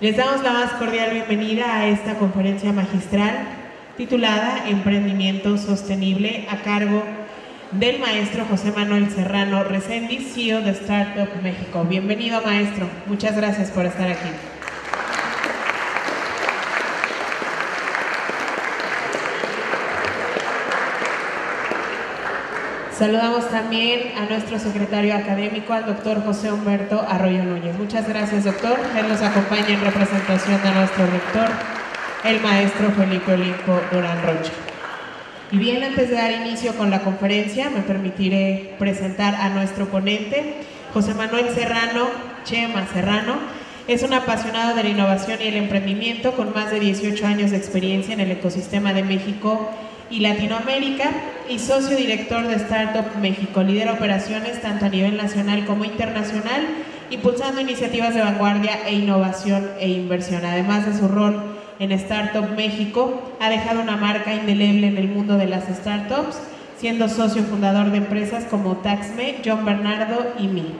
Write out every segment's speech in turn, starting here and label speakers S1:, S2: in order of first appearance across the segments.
S1: Les damos la más cordial bienvenida a esta conferencia magistral titulada Emprendimiento Sostenible a cargo del maestro José Manuel Serrano Resendi, CEO de Startup México. Bienvenido maestro, muchas gracias por estar aquí. Saludamos también a nuestro secretario académico, al doctor José Humberto Arroyo Núñez. Muchas gracias, doctor. Él nos acompaña en representación de nuestro rector, el maestro Felipe Olimpo Durán Rocha. Y bien, antes de dar inicio con la conferencia, me permitiré presentar a nuestro ponente, José Manuel Serrano, Chema Serrano. Es un apasionado de la innovación y el emprendimiento con más de 18 años de experiencia en el ecosistema de México y Latinoamérica y socio director de Startup México. Lidera operaciones tanto a nivel nacional como internacional, impulsando iniciativas de vanguardia e innovación e inversión. Además de su rol en Startup México, ha dejado una marca indeleble en el mundo de las startups, siendo socio fundador de empresas como Taxme, John Bernardo y mí.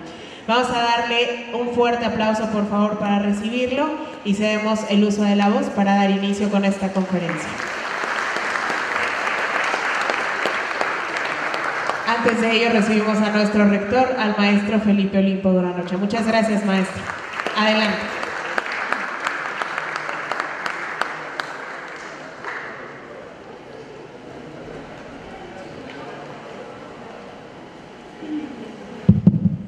S1: Vamos a darle un fuerte aplauso por favor para recibirlo y cedemos el uso de la voz para dar inicio con esta conferencia. Antes de ello recibimos a nuestro rector, al maestro Felipe Olimpo Duranoche. Muchas gracias, maestro. Adelante.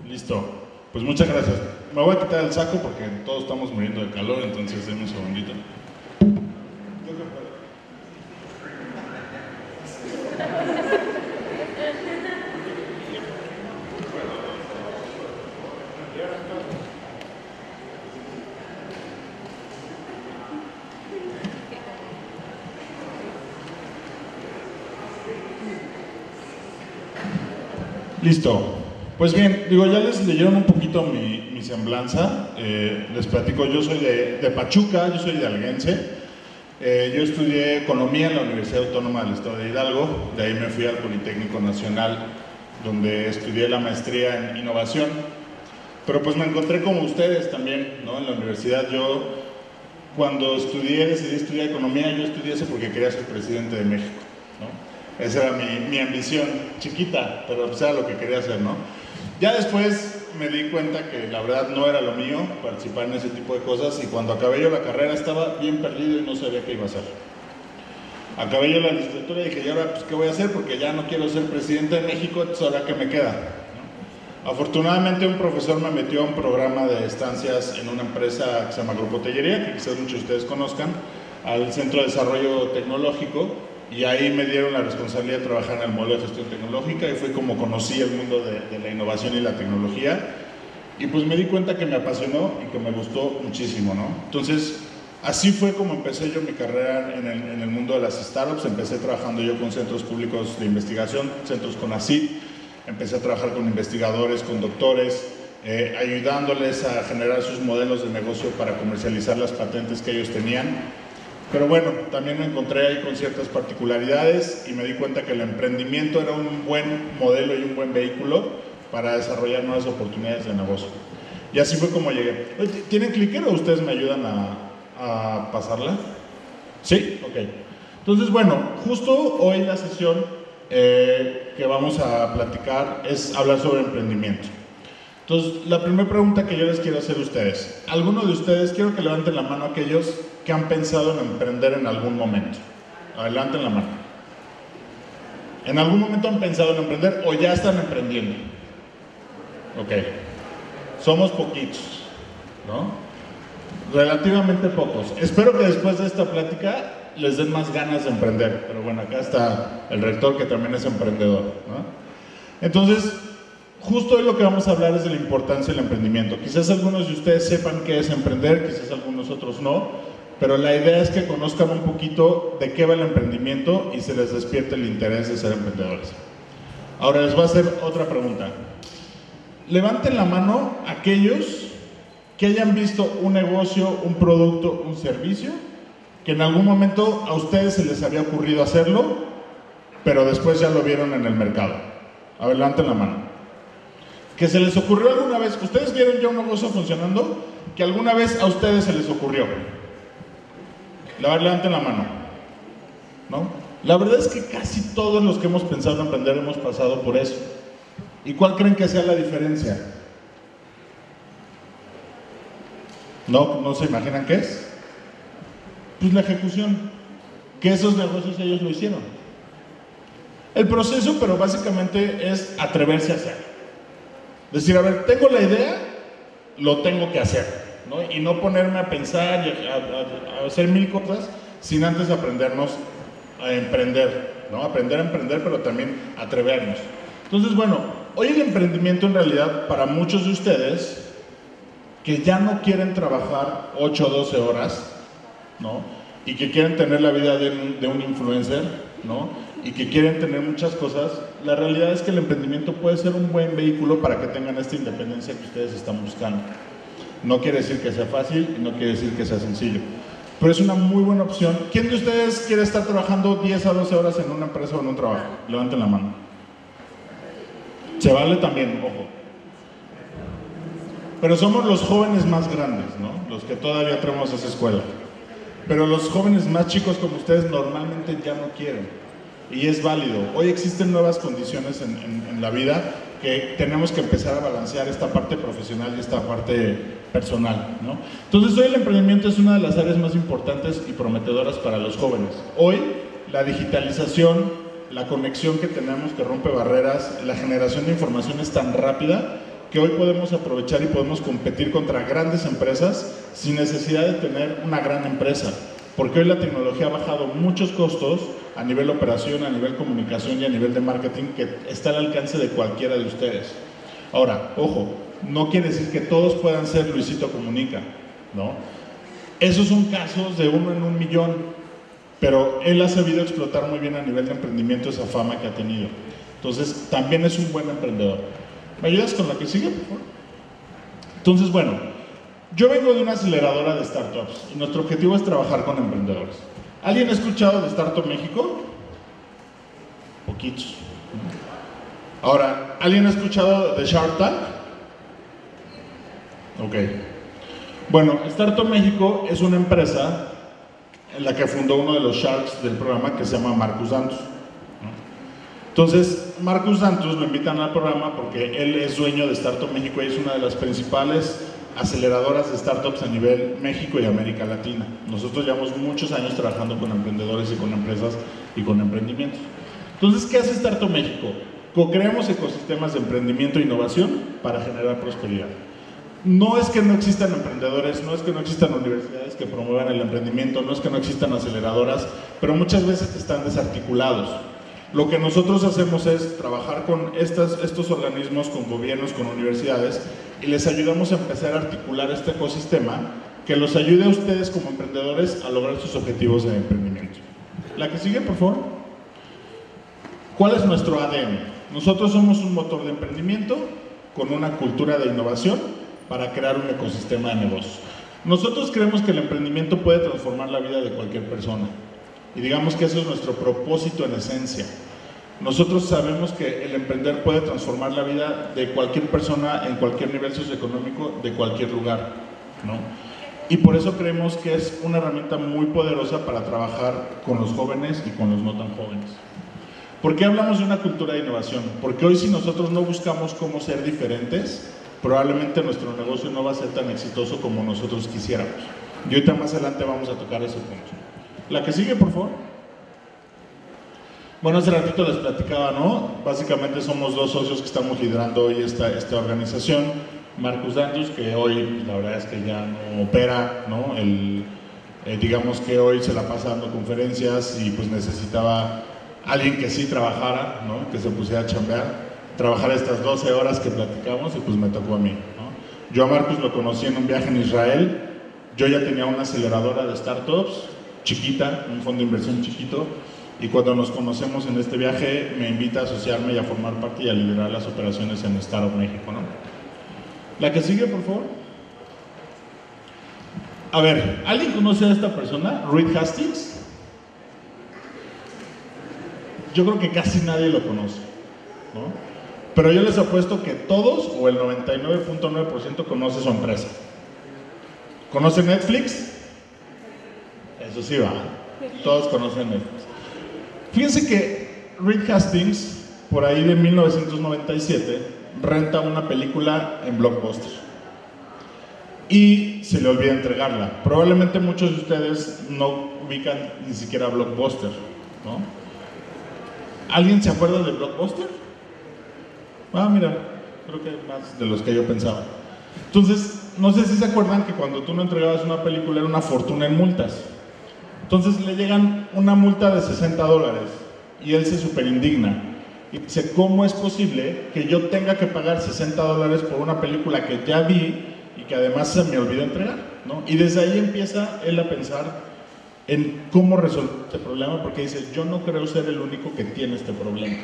S2: Listo. Pues muchas gracias. Me voy a quitar el saco porque todos estamos muriendo de calor, entonces denme un segundito. Listo. Pues bien, digo, ya les leyeron un poquito mi, mi semblanza. Eh, les platico, yo soy de, de, Pachuca, yo soy de Alguense. Eh, yo estudié economía en la Universidad Autónoma del Estado de Hidalgo. De ahí me fui al Politécnico Nacional, donde estudié la maestría en innovación. Pero pues me encontré como ustedes también, ¿no? En la universidad yo, cuando estudié, decidí estudiar economía, yo estudié eso porque quería ser presidente de México. Esa era mi, mi ambición, chiquita, pero pues era lo que quería hacer, ¿no? Ya después me di cuenta que la verdad no era lo mío participar en ese tipo de cosas y cuando acabé yo la carrera estaba bien perdido y no sabía qué iba a hacer. Acabé yo la licenciatura y dije, ¿y ahora pues, qué voy a hacer? Porque ya no quiero ser presidente de México, entonces ahora qué me queda. Afortunadamente un profesor me metió a un programa de estancias en una empresa que se llama Grupo Tellería, que quizás muchos de ustedes conozcan, al Centro de Desarrollo Tecnológico, y ahí me dieron la responsabilidad de trabajar en el modelo de gestión tecnológica y fue como conocí el mundo de, de, la innovación y la tecnología. Y pues me di cuenta que me apasionó y que me gustó muchísimo, ¿no? Entonces, así fue como empecé yo mi carrera en el, en el mundo de las startups, empecé trabajando yo con centros públicos de investigación, centros con ACID, empecé a trabajar con investigadores, con doctores, eh, ayudándoles a generar sus modelos de negocio para comercializar las patentes que ellos tenían pero bueno, también me encontré ahí con ciertas particularidades y me di cuenta que el emprendimiento era un buen modelo y un buen vehículo para desarrollar nuevas oportunidades de negocio. Y así fue como llegué. ¿Tienen clicker o ustedes me ayudan a, a pasarla? Sí, ok. Entonces, bueno, justo hoy la sesión eh, que vamos a platicar es hablar sobre emprendimiento. Entonces, la primera pregunta que yo les quiero hacer a ustedes, ¿alguno de ustedes, quiero que levanten la mano aquellos que han pensado en emprender en algún momento? Adelanten la mano. ¿En algún momento han pensado en emprender o ya están emprendiendo? Ok. Somos poquitos, ¿no? Relativamente pocos. Espero que después de esta plática les den más ganas de emprender. Pero bueno, acá está el rector que también es emprendedor, ¿no? Entonces, justo hoy lo que vamos a hablar es de la importancia del emprendimiento. Quizás algunos de ustedes sepan qué es emprender, quizás algunos otros no, pero la idea es que conozcan un poquito de qué va el emprendimiento y se les despierte el interés de ser emprendedores. Ahora les voy a hacer otra pregunta. Levanten la mano aquellos que hayan visto un negocio, un producto, un servicio, que en algún momento a ustedes se les había ocurrido hacerlo, pero después ya lo vieron en el mercado. A ver, levanten la mano. que se les ocurrió alguna vez, ustedes vieron ya un negocio funcionando, que alguna vez a ustedes se les ocurrió. Levanten la mano. ¿No? La verdad es que casi todos los que hemos pensado en emprender hemos pasado por eso. ¿Y cuál creen que sea la diferencia? ¿No, ¿No se imaginan qué es? Pues la ejecución. Que esos negocios ellos lo hicieron. El proceso, pero básicamente es atreverse a hacer. Decir, a ver, tengo la idea, lo tengo que hacer. ¿No? Y no ponerme a pensar y a, hacer mil cosas sin antes aprendernos a emprender. ¿no? Aprender a emprender, pero también atrevernos. Entonces, bueno, hoy el emprendimiento en realidad para muchos de ustedes que ya no quieren trabajar 8 o 12 horas, ¿no? Y que quieren tener la vida de un, de un influencer, ¿no? y que quieren tener muchas cosas, la realidad es que el emprendimiento puede ser un buen vehículo para que tengan esta independencia que ustedes están buscando. No quiere decir que sea fácil no quiere decir que sea sencillo, pero es una muy buena opción. ¿Quién de ustedes quiere estar trabajando 10 a 12 horas en una empresa o en un trabajo? Levanten la mano. Se vale también, ojo. Pero somos los jóvenes más grandes, ¿no? Los que todavía tenemos esa escuela. Pero los jóvenes más chicos como ustedes normalmente ya no quieren y es válido. Hoy existen nuevas condiciones en, la vida que tenemos que empezar a balancear esta parte profesional y esta parte personal. ¿no? Entonces hoy el emprendimiento es una de las áreas más importantes y prometedoras para los jóvenes. Hoy la digitalización, la conexión que tenemos que rompe barreras, la generación de información es tan rápida que hoy podemos aprovechar y podemos competir contra grandes empresas sin necesidad de tener una gran empresa porque hoy la tecnología ha bajado muchos costos a nivel operación, a nivel comunicación y a nivel de marketing que está al alcance de cualquiera de ustedes. Ahora, ojo, no quiere decir que todos puedan ser Luisito Comunica, ¿no? Esos son casos de uno en un millón, pero él ha sabido explotar muy bien a nivel de emprendimiento esa fama que ha tenido. Entonces, también es un buen emprendedor. ¿Me ayudas con la que sigue? Entonces, bueno, yo vengo de una aceleradora de startups y nuestro objetivo es trabajar con emprendedores. ¿Alguien ha escuchado de Startup México? Poquitos. Ahora, ¿alguien ha escuchado de Shark Tank? Ok. Bueno, Startup México es una empresa en la que fundó uno de los Sharks del programa que se llama Marcus Santos. Entonces, Marcus Santos lo invitan al programa porque él es dueño de Startup México y es una de las principales aceleradoras de startups a nivel México y América Latina. Nosotros llevamos muchos años trabajando con emprendedores y con empresas y con emprendimientos. Entonces, ¿qué hace Startup México? Co-creamos ecosistemas de emprendimiento e innovación para generar prosperidad. No es que no existan emprendedores, no es que no existan universidades que promuevan el emprendimiento, no es que no existan aceleradoras, pero muchas veces están desarticulados. Lo que nosotros hacemos es trabajar con estos organismos, con gobiernos, con universidades, y les ayudamos a empezar a articular este ecosistema que los ayude a ustedes como emprendedores a lograr sus objetivos de emprendimiento. La que sigue, por favor. ¿Cuál es nuestro ADN? Nosotros somos un motor de emprendimiento con una cultura de innovación para crear un ecosistema de negocios. Nosotros creemos que el emprendimiento puede transformar la vida de cualquier persona. Y digamos que eso es nuestro propósito en esencia. Nosotros sabemos que el emprender puede transformar la vida de cualquier persona en cualquier nivel socioeconómico, de cualquier lugar. ¿no? Y por eso creemos que es una herramienta muy poderosa para trabajar con los jóvenes y con los no tan jóvenes. ¿Por qué hablamos de una cultura de innovación? Porque hoy si nosotros no buscamos cómo ser diferentes, probablemente nuestro negocio no va a ser tan exitoso como nosotros quisiéramos. Y ahorita más adelante vamos a tocar ese punto. La que sigue, por favor. Bueno, hace ratito les platicaba, ¿no? Básicamente somos dos socios que estamos liderando hoy esta, esta organización. Marcus Dantus, que hoy la verdad es que ya no opera, ¿no? El, eh, digamos que hoy se la pasa dando conferencias y pues necesitaba alguien que sí trabajara, ¿no? Que se pusiera a chambear, trabajar estas 12 horas que platicamos y pues me tocó a mí. Yo a Marcus lo conocí en un viaje en Israel, yo ya tenía una aceleradora de startups, chiquita, un fondo de inversión chiquito, y cuando nos conocemos en este viaje me invita a asociarme y a formar parte y a liderar las operaciones en Startup México. ¿no? La que sigue, por favor. A ver, ¿alguien conoce a esta persona? Reed Hastings. Yo creo que casi nadie lo conoce. ¿no? Pero yo les apuesto que todos o el 99.9% conoce su empresa. ¿Conoce Netflix? Eso sí va. Todos conocen Netflix. Fíjense que Reed Hastings, por ahí de 1997, renta una película en Blockbuster. Y se le olvida entregarla. Probablemente muchos de ustedes no ubican ni siquiera Blockbuster. ¿no? ¿Alguien se acuerda de Blockbuster? Ah, mira, creo que más de los que yo pensaba. Entonces, no sé si se acuerdan que cuando tú no entregabas una película era una fortuna en multas. Entonces le llegan una multa de 60 dólares y él se super indigna. Y dice, ¿cómo es posible que yo tenga que pagar 60 dólares por una película que ya vi y que además se me olvidó entregar? ¿no? Y desde ahí empieza él a pensar en cómo resolver este problema porque dice, yo no creo ser el único que tiene este problema.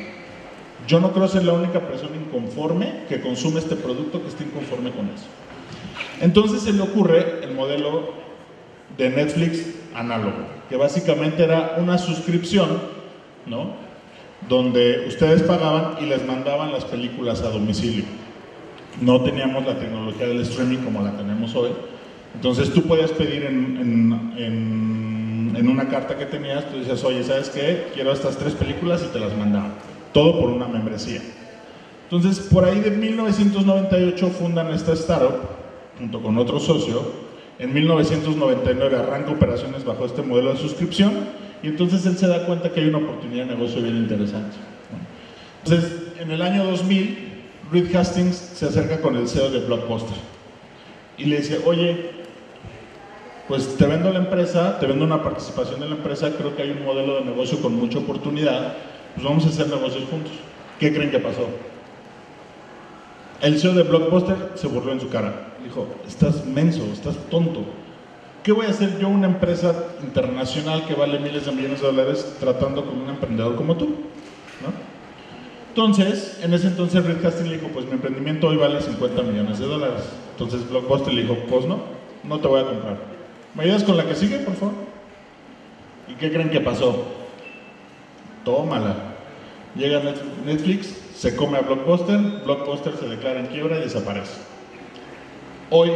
S2: Yo no creo ser la única persona inconforme que consume este producto que esté inconforme con eso. Entonces se le ocurre el modelo de Netflix análogo, que básicamente era una suscripción, ¿no? Donde ustedes pagaban y les mandaban las películas a domicilio. No teníamos la tecnología del streaming como la tenemos hoy. Entonces tú podías pedir en, una carta que tenías, tú decías, oye, ¿sabes qué? Quiero estas tres películas y te las mandaban. Todo por una membresía. Entonces, por ahí de 1998 fundan esta startup junto con otro socio. En 1999 arranca operaciones bajo este modelo de suscripción y entonces él se da cuenta que hay una oportunidad de negocio bien interesante. Entonces, en el año 2000, Reed Hastings se acerca con el CEO de Blockbuster y le dice, oye, pues te vendo la empresa, te vendo una participación en la empresa, creo que hay un modelo de negocio con mucha oportunidad, pues vamos a hacer negocios juntos. ¿Qué creen que pasó? El CEO de Blockbuster se burló en su cara. Dijo, estás menso, estás tonto. ¿Qué voy a hacer yo, una empresa internacional que vale miles de millones de dólares, tratando con un emprendedor como tú? Entonces, en ese entonces Reed Hastings le dijo, pues mi emprendimiento hoy vale 50 millones de dólares. Entonces Blockbuster le dijo, pues no, no te voy a comprar. ¿Me ayudas con la que sigue, por favor? ¿Y qué creen que pasó? Tómala. Llega Netflix, se come a Blockbuster, Blockbuster se declara en quiebra y desaparece. Hoy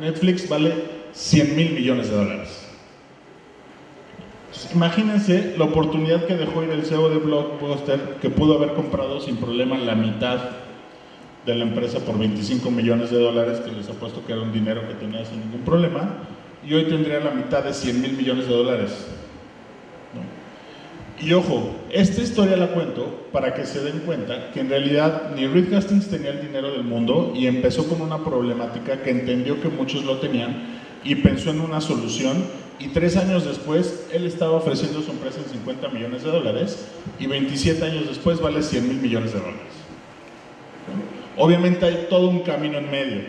S2: Netflix vale 100 mil millones de dólares. imagínense la oportunidad que dejó ir el CEO de Blockbuster, que pudo haber comprado sin problema la mitad de la empresa por 25 millones de dólares, que les ha puesto que era un dinero que tenía sin ningún problema, y hoy tendría la mitad de 100 mil millones de dólares. Y ojo, esta historia la cuento para que se den cuenta que en realidad ni Reed Hastings tenía el dinero del mundo y empezó con una problemática que entendió que muchos lo tenían y pensó en una solución y tres años después él estaba ofreciendo su empresa en 50 millones de dólares y 27 años después vale 100 mil millones de dólares. Obviamente hay todo un camino en medio,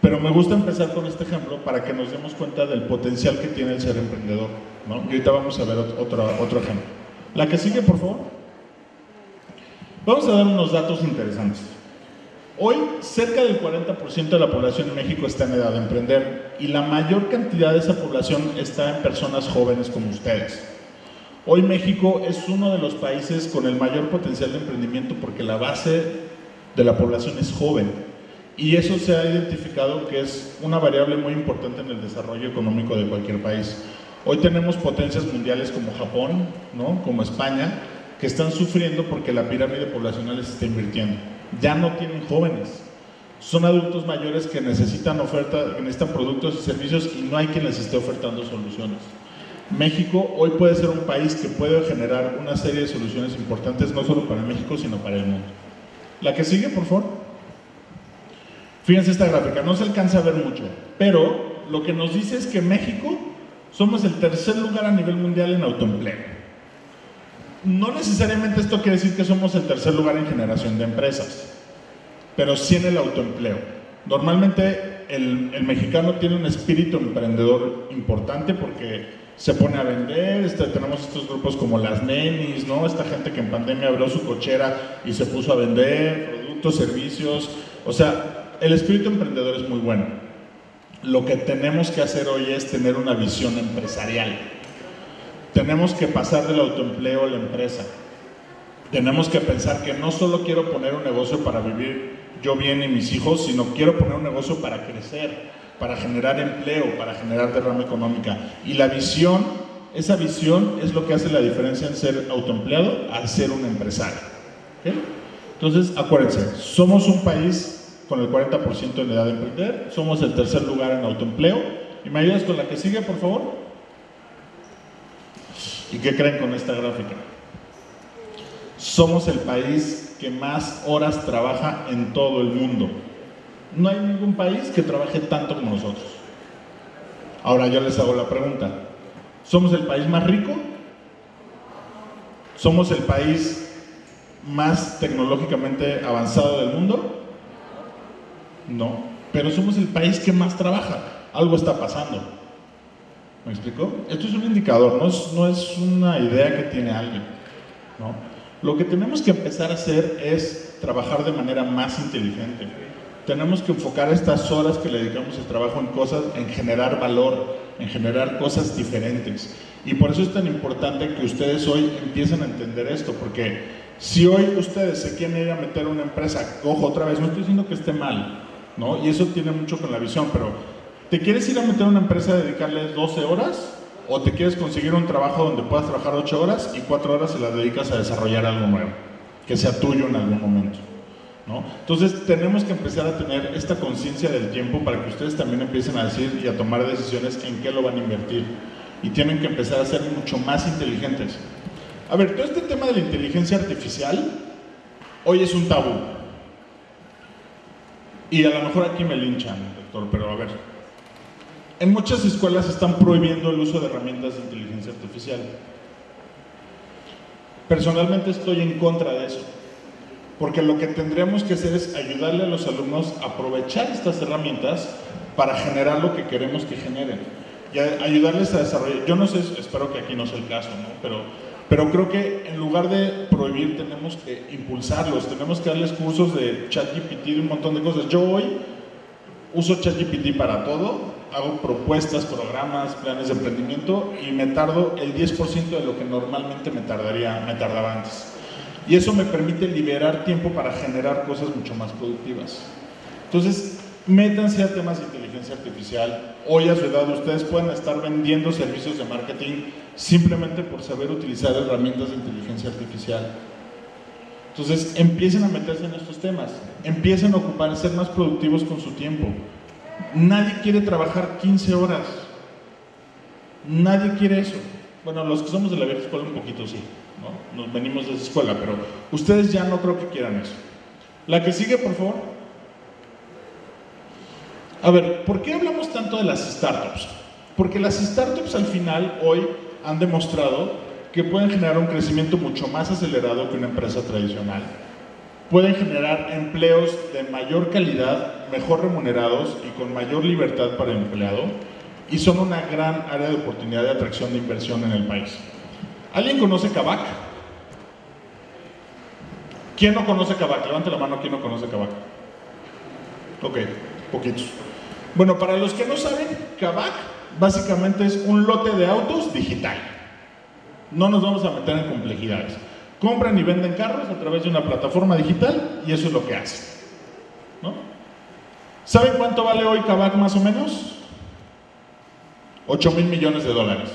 S2: pero me gusta empezar con este ejemplo para que nos demos cuenta del potencial que tiene el ser emprendedor. ¿No? Y ahorita vamos a ver otro, otro ejemplo. La que sigue, por favor. Vamos a dar unos datos interesantes. Hoy, cerca del 40% de la población en México está en edad de emprender y la mayor cantidad de esa población está en personas jóvenes como ustedes. Hoy México es uno de los países con el mayor potencial de emprendimiento porque la base de la población es joven y eso se ha identificado que es una variable muy importante en el desarrollo económico de cualquier país. Hoy tenemos potencias mundiales como Japón, ¿no? como España, que están sufriendo porque la pirámide poblacional se está invirtiendo. Ya no tienen jóvenes. Son adultos mayores que necesitan oferta, que necesitan productos y servicios y no hay quien les esté ofertando soluciones. México hoy puede ser un país que puede generar una serie de soluciones importantes, no solo para México, sino para el mundo. La que sigue, por favor. Fíjense esta gráfica, no se alcanza a ver mucho, pero lo que nos dice es que México somos el tercer lugar a nivel mundial en autoempleo. No necesariamente esto quiere decir que somos el tercer lugar en generación de empresas, pero sí en el autoempleo. Normalmente el, mexicano tiene un espíritu emprendedor importante porque se pone a vender, este, tenemos estos grupos como las nenis, ¿no? Esta gente que en pandemia abrió su cochera y se puso a vender productos, servicios, o sea, el espíritu emprendedor es muy bueno. Lo que tenemos que hacer hoy es tener una visión empresarial. Tenemos que pasar del autoempleo a la empresa. tenemos que pensar que no solo quiero poner un negocio para vivir yo bien y mis hijos, sino quiero poner un negocio para crecer, para generar empleo, para generar derrama económica. Y la visión, esa visión es lo que hace la diferencia en ser autoempleado al ser un empresario. Entonces, acuérdense, somos un país con el 40% en edad de emprender, somos el tercer lugar en autoempleo. ¿Y me ayudas con la que sigue, por favor? ¿Y qué creen con esta gráfica? Somos el país que más horas trabaja en todo el mundo. No hay ningún país que trabaje tanto como nosotros. Ahora yo les hago la pregunta. ¿Somos el país más rico? ¿Somos el país más tecnológicamente avanzado del mundo? No, pero somos el país que más trabaja. Algo está pasando. ¿Me explico? Esto es un indicador, no es, no es una idea que tiene alguien. ¿no? Lo que tenemos que empezar a hacer es trabajar de manera más inteligente. Tenemos que enfocar estas horas que le dedicamos al trabajo en cosas, en generar valor, en generar cosas diferentes. Y por eso es tan importante que ustedes hoy empiecen a entender esto, porque si hoy ustedes se quieren ir a meter una empresa, ojo otra vez, no estoy diciendo que esté mal, ¿no? Y eso tiene mucho con la visión, pero ¿te quieres ir a meter a una empresa a dedicarle 12 horas? o te quieres conseguir un trabajo donde puedas trabajar 8 horas y 4 horas se las dedicas a desarrollar algo nuevo, que sea tuyo en algún momento. ¿no? Entonces tenemos que empezar a tener esta conciencia del tiempo para que ustedes también empiecen a decir y a tomar decisiones en qué lo van a invertir. Y tienen que empezar a ser mucho más inteligentes. A ver, todo este tema de la inteligencia artificial hoy es un tabú. Y a lo mejor aquí me linchan, doctor, pero a ver, en muchas escuelas están prohibiendo el uso de herramientas de inteligencia artificial. Personalmente estoy en contra de eso, porque lo que tendríamos que hacer es ayudarle a los alumnos a aprovechar estas herramientas para generar lo que queremos que generen y ayudarles a desarrollar. Yo no sé, espero que aquí no sea el caso, ¿no? pero, pero creo que en lugar de prohibir tenemos que impulsarlos, tenemos que darles cursos de ChatGPT, de un montón de cosas. Yo hoy uso ChatGPT para todo, hago propuestas, programas, planes de emprendimiento y me tardo el 10% de lo que normalmente me tardaría, me tardaba antes. Y eso me permite liberar tiempo para generar cosas mucho más productivas. Entonces, métanse a temas de inteligencia artificial. Hoy a su edad ustedes pueden estar vendiendo servicios de marketing simplemente por saber utilizar herramientas de inteligencia artificial. Entonces, empiecen a meterse en estos temas, empiecen a ocupar, a ser más productivos con su tiempo. Nadie quiere trabajar 15 horas. Nadie quiere eso. Bueno, los que somos de la vieja escuela un poquito sí, ¿no? Nos venimos de esa escuela, pero ustedes ya no creo que quieran eso. La que sigue, por favor. A ver, ¿por qué hablamos tanto de las startups? Porque las startups al final hoy han demostrado que pueden generar un crecimiento mucho más acelerado que una empresa tradicional pueden generar empleos de mayor calidad, mejor remunerados y con mayor libertad para el empleado y son una gran área de oportunidad de atracción de inversión en el país. ¿Alguien conoce Kavak? ¿Quién no conoce Kavak? Levante la mano, ¿quién no conoce Kavak? Ok, poquitos. Bueno, para los que no saben, Kavak básicamente es un lote de autos digital. No nos vamos a meter en complejidades compran y venden carros a través de una plataforma digital y eso es lo que hacen. ¿Saben cuánto vale hoy Kavak más o menos? 8 mil millones de dólares.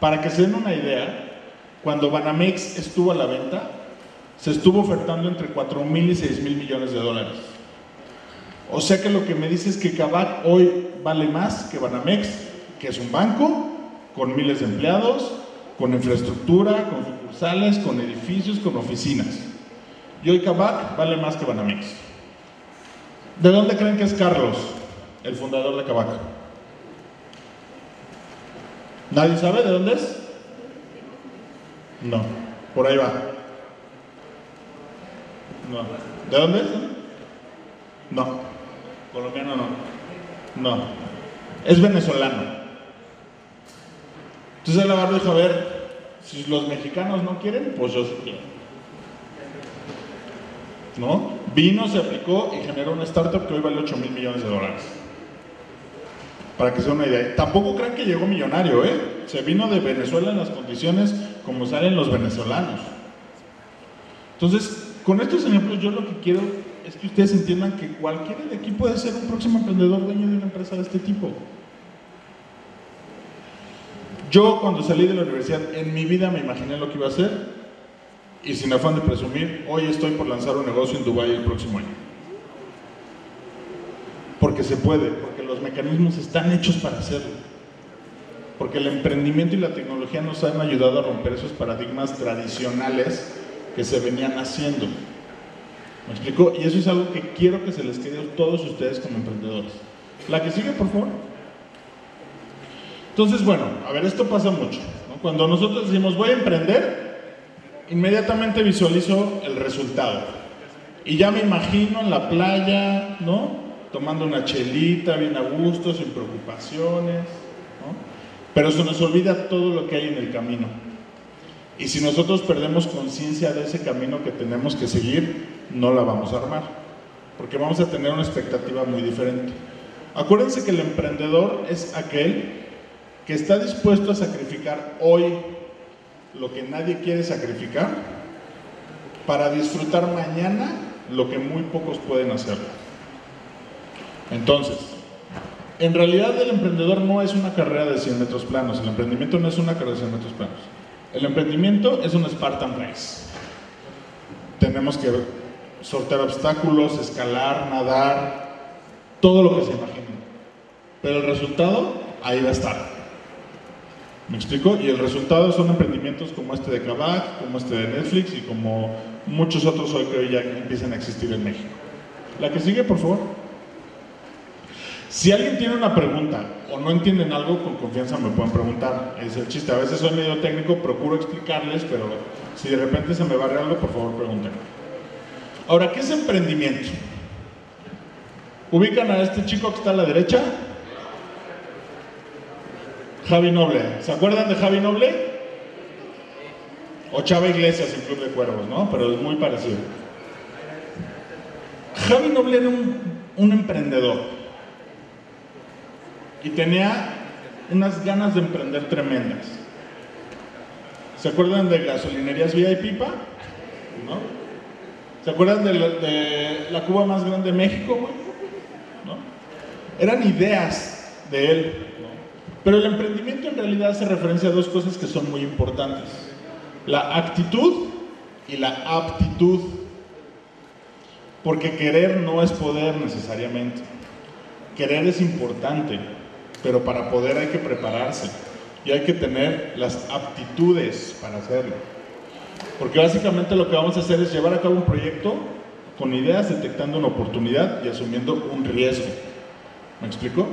S2: Para que se den una idea, cuando Banamex estuvo a la venta, se estuvo ofertando entre 4 mil y 6 mil millones de dólares. O sea que lo que me dice es que Kavak hoy vale más que Banamex, que es un banco con miles de empleados, con infraestructura, con sucursales, con edificios, con oficinas. Y hoy Kavak vale más que Banamex. ¿De dónde creen que es Carlos, el fundador de Kavak? ¿Nadie sabe de dónde es? No, por ahí va. No. ¿De dónde es? No. Colombiano no. No. Es venezolano. Entonces el lagarto dijo, a ver, si los mexicanos no quieren, pues yo sí quiero. ¿No? Vino, se aplicó y generó una startup que hoy vale 8 mil millones de dólares. Para que sea una idea. Tampoco crean que llegó millonario, ¿eh? Se vino de Venezuela en las condiciones como salen los venezolanos. Entonces, con estos ejemplos yo lo que quiero es que ustedes entiendan que cualquiera de aquí puede ser un próximo emprendedor dueño de una empresa de este tipo. Yo cuando salí de la universidad en mi vida me imaginé lo que iba a hacer y sin afán de presumir, hoy estoy por lanzar un negocio en Dubái el próximo año. Porque se puede, porque los mecanismos están hechos para hacerlo. Porque el emprendimiento y la tecnología nos han ayudado a romper esos paradigmas tradicionales que se venían haciendo. ¿Me explico? Y eso es algo que quiero que se les quede a todos ustedes como emprendedores. La que sigue, por favor. Entonces, bueno, a ver, esto pasa mucho. Cuando nosotros decimos voy a emprender, inmediatamente visualizo el resultado. Y ya me imagino en la playa, ¿no? Tomando una chelita, bien a gusto, sin preocupaciones, ¿no? Pero se nos olvida todo lo que hay en el camino. Y si nosotros perdemos conciencia de ese camino que tenemos que seguir, no la vamos a armar. Porque vamos a tener una expectativa muy diferente. Acuérdense que el emprendedor es aquel que está dispuesto a sacrificar hoy lo que nadie quiere sacrificar para disfrutar mañana lo que muy pocos pueden hacer. Entonces, en realidad el emprendedor no es una carrera de 100 metros planos, el emprendimiento no es una carrera de 100 metros planos. El emprendimiento es un Spartan Race. Tenemos que sortear obstáculos, escalar, nadar, todo lo que se imagine. Pero el resultado ahí va a estar. ¿Me explico? Y el resultado son emprendimientos como este de Kavak, como este de Netflix y como muchos otros hoy que ya empiezan a existir en México. La que sigue, por favor. Si alguien tiene una pregunta o no entienden algo, con confianza me pueden preguntar. Es el chiste. A veces soy medio técnico, procuro explicarles, pero si de repente se me barre algo, por favor pregunten. Ahora, ¿qué es emprendimiento? ¿Ubican a este chico que está a la derecha? Javi Noble. ¿Se acuerdan de Javi Noble? O Chava Iglesias en Club de Cuervos, ¿no? Pero es muy parecido. Javi Noble era un, emprendedor y tenía unas ganas de emprender tremendas. ¿Se acuerdan de gasolinerías Vía y Pipa? ¿No? ¿Se acuerdan de la, de la Cuba más grande de México? ¿No? Eran ideas de él. Pero el emprendimiento en realidad hace referencia a dos cosas que son muy importantes. La actitud y la aptitud. Porque querer no es poder necesariamente. Querer es importante, pero para poder hay que prepararse y hay que tener las aptitudes para hacerlo. Porque básicamente lo que vamos a hacer es llevar a cabo un proyecto con ideas, detectando una oportunidad y asumiendo un riesgo. ¿Me explico?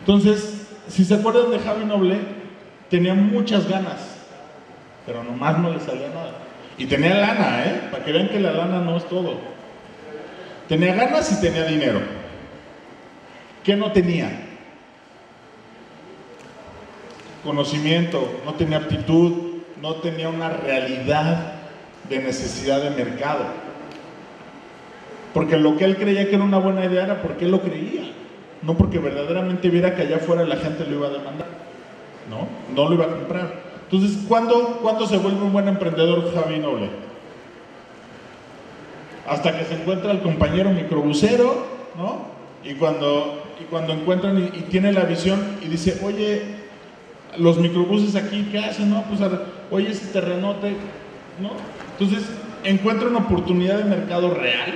S2: Entonces, si se acuerdan de Javi Noble, tenía muchas ganas, pero nomás no le salía nada. Y tenía lana, ¿eh? Para que vean que la lana no es todo. Tenía ganas y tenía dinero. ¿Qué no tenía? Conocimiento, no tenía aptitud, no tenía una realidad de necesidad de mercado. Porque lo que él creía que era una buena idea era porque él lo creía, no porque verdaderamente viera que allá afuera la gente lo iba a demandar. No, no lo iba a comprar. Entonces, ¿cuándo, ¿cuándo se vuelve un buen emprendedor Javi Noble? Hasta que se encuentra el compañero microbusero, ¿no? Y cuando, y cuando encuentran y, y tiene la visión y dice, oye, los microbuses aquí, ¿qué hacen? No, pues, oye, ese terrenote, ¿no? Entonces, encuentra una oportunidad de mercado real,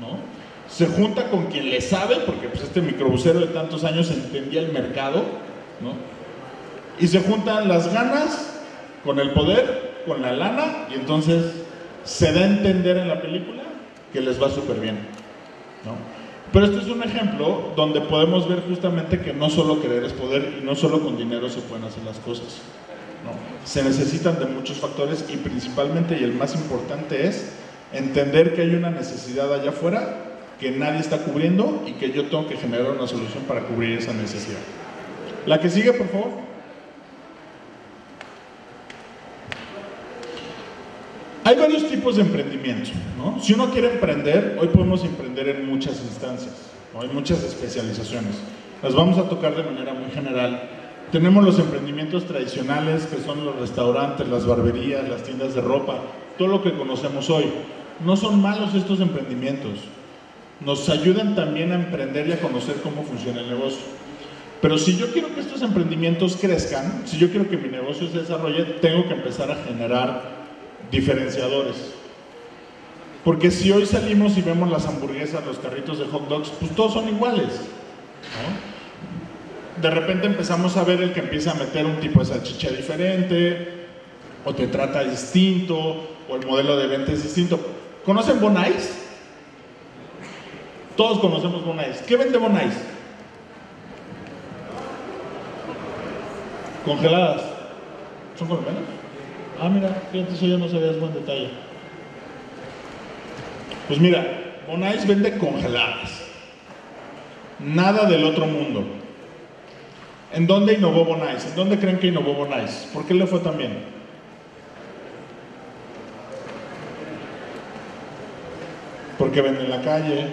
S2: ¿no? Se junta con quien le sabe, porque pues este microbusero de tantos años entendía el mercado, ¿no? Y se juntan las ganas con el poder, con la lana, y entonces se da a entender en la película que les va súper bien, ¿no? Pero este es un ejemplo donde podemos ver justamente que no solo querer es poder y no solo con dinero se pueden hacer las cosas. ¿no? Se necesitan de muchos factores y principalmente y el más importante es entender que hay una necesidad allá afuera que nadie está cubriendo y que yo tengo que generar una solución para cubrir esa necesidad. La que sigue, por favor. Hay varios tipos de emprendimiento. ¿no? Si uno quiere emprender, hoy podemos emprender en muchas instancias. ¿no? Hay muchas especializaciones. Las vamos a tocar de manera muy general. Tenemos los emprendimientos tradicionales, que son los restaurantes, las barberías, las tiendas de ropa, todo lo que conocemos hoy. No son malos estos emprendimientos. Nos ayudan también a emprender y a conocer cómo funciona el negocio. Pero si yo quiero que estos emprendimientos crezcan, si yo quiero que mi negocio se desarrolle, tengo que empezar a generar diferenciadores. Porque si hoy salimos y vemos las hamburguesas, los carritos de hot dogs, pues todos son iguales. De repente empezamos a ver el que empieza a meter un tipo de salchicha diferente, o te trata distinto, o el modelo de venta es distinto. ¿Conocen Bonais? Todos conocemos Bonais. ¿Qué vende Bonais? Congeladas. ¿Son colombianas? Ah, mira, fíjate, eso ya no sabías buen detalle. Pues mira, Bonais vende congeladas. Nada del otro mundo. ¿En dónde innovó Bonais? ¿En dónde creen que innovó Bonais? ¿Por qué le fue tan bien? Porque vende en la calle.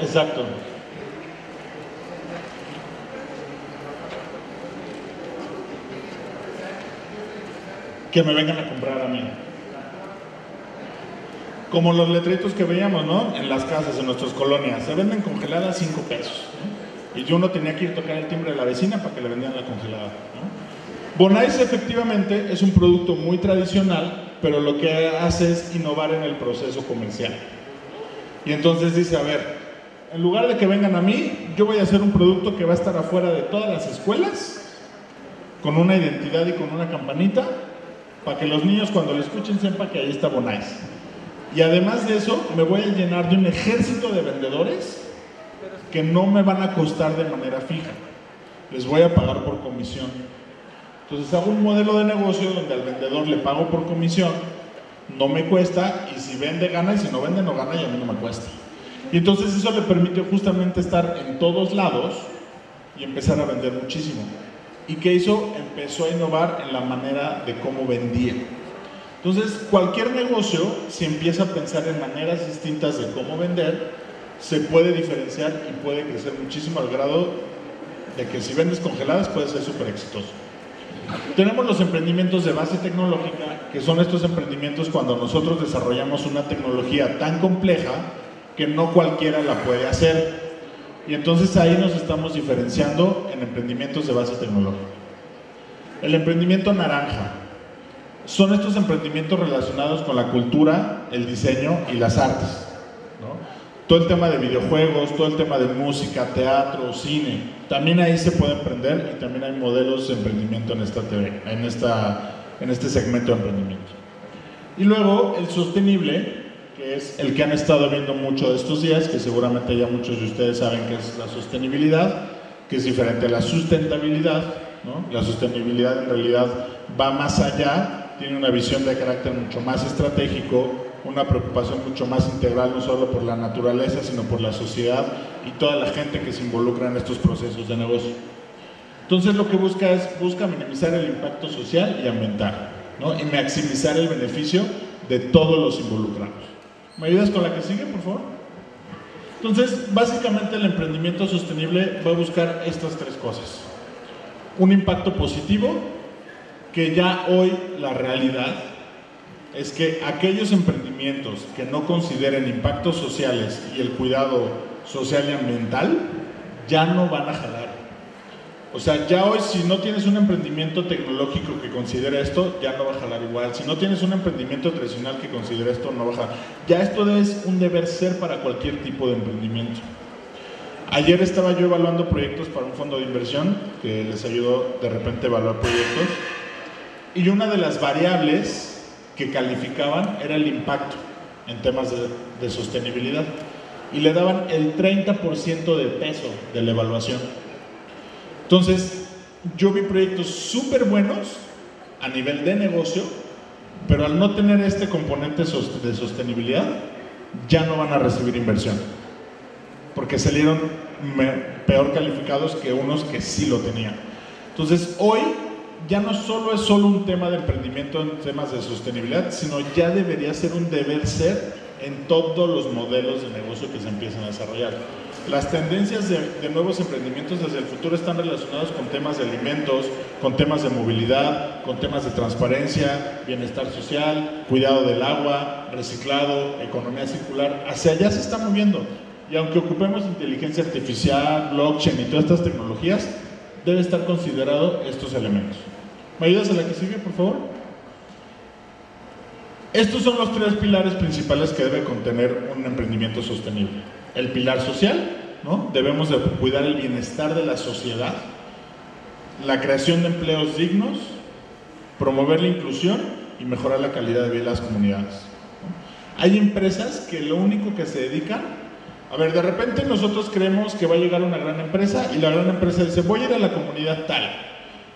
S2: Exacto. Que me vengan a comprar a mí. Como los letritos que veíamos, ¿no? En las casas, en nuestras colonias. Se venden congeladas 5 pesos. Y yo no tenía que ir a tocar el timbre de la vecina para que le vendieran la congelada. ¿no? Bonais efectivamente es un producto muy tradicional, pero lo que hace es innovar en el proceso comercial. Y entonces dice, a ver, en lugar de que vengan a mí, yo voy a hacer un producto que va a estar afuera de todas las escuelas, con una identidad y con una campanita, para que los niños cuando lo escuchen sepan que ahí está Bonais. Y además de eso, me voy a llenar de un ejército de vendedores que no me van a costar de manera fija. Les voy a pagar por comisión. Entonces hago un modelo de negocio donde al vendedor le pago por comisión, no me cuesta, y si vende gana, y si no vende no gana, y a mí no me cuesta. Y entonces eso le permitió justamente estar en todos lados y empezar a vender muchísimo. ¿Y qué hizo? Empezó a innovar en la manera de cómo vendía. Entonces, cualquier negocio, si empieza a pensar en maneras distintas de cómo vender, se puede diferenciar y puede crecer muchísimo al grado de que si vendes congeladas puede ser súper exitoso. Tenemos los emprendimientos de base tecnológica, que son estos emprendimientos cuando nosotros desarrollamos una tecnología tan compleja que no cualquiera la puede hacer. Y entonces ahí nos estamos diferenciando en emprendimientos de base tecnológica. El emprendimiento naranja. Son estos emprendimientos relacionados con la cultura, el diseño y las artes. Todo el tema de videojuegos, todo el tema de música, teatro, cine. También ahí se puede emprender y también hay modelos de emprendimiento en, esta en, esta, en este segmento de emprendimiento. Y luego el sostenible, que es el que han estado viendo mucho de estos días, que seguramente ya muchos de ustedes saben que es la sostenibilidad, que es diferente a la sustentabilidad. La sostenibilidad en realidad va más allá, tiene una visión de carácter mucho más estratégico, una preocupación mucho más integral, no solo por la naturaleza, sino por la sociedad y toda la gente que se involucra en estos procesos de negocio. Entonces lo que busca es, busca minimizar el impacto social y ambiental, y maximizar el beneficio de todos los involucrados. ¿Me ayudas con la que sigue, por favor? Entonces, básicamente el emprendimiento sostenible va a buscar estas tres cosas. Un impacto positivo, que ya hoy la realidad es que aquellos emprendimientos que no consideren impactos sociales y el cuidado social y ambiental ya no van a jalar. O sea, ya hoy si no tienes un emprendimiento tecnológico que considere esto, ya no va a jalar igual. Si no tienes un emprendimiento tradicional que considere esto, no va a jalar. Ya esto es un deber ser para cualquier tipo de emprendimiento. Ayer estaba yo evaluando proyectos para un fondo de inversión que les ayudó de repente a evaluar proyectos. Y una de las variables que calificaban era el impacto en temas de, sostenibilidad y le daban el 30% de peso de la evaluación. Entonces, yo vi proyectos súper buenos a nivel de negocio, pero al no tener este componente de sostenibilidad, ya no van a recibir inversión, porque salieron peor calificados que unos que sí lo tenían. Entonces, hoy ya no solo es solo un tema de emprendimiento en temas de sostenibilidad, sino ya debería ser un deber ser en todos los modelos de negocio que se empiezan a desarrollar. Las tendencias de, nuevos emprendimientos desde el futuro están relacionados con temas de alimentos, con temas de movilidad, con temas de transparencia, bienestar social, cuidado del agua, reciclado, economía circular. Hacia allá se está moviendo. Y aunque ocupemos inteligencia artificial, blockchain y todas estas tecnologías, debe estar considerado estos elementos. ¿Me ayudas a la que sigue, por favor? Estos son los tres pilares principales que debe contener un emprendimiento sostenible. El pilar social, ¿no? Debemos de cuidar el bienestar de la sociedad, la creación de empleos dignos, promover la inclusión y mejorar la calidad de vida de las comunidades. Hay empresas que lo único que se dedican, a ver, de repente nosotros creemos que va a llegar una gran empresa y la gran empresa dice, voy a ir a la comunidad tal,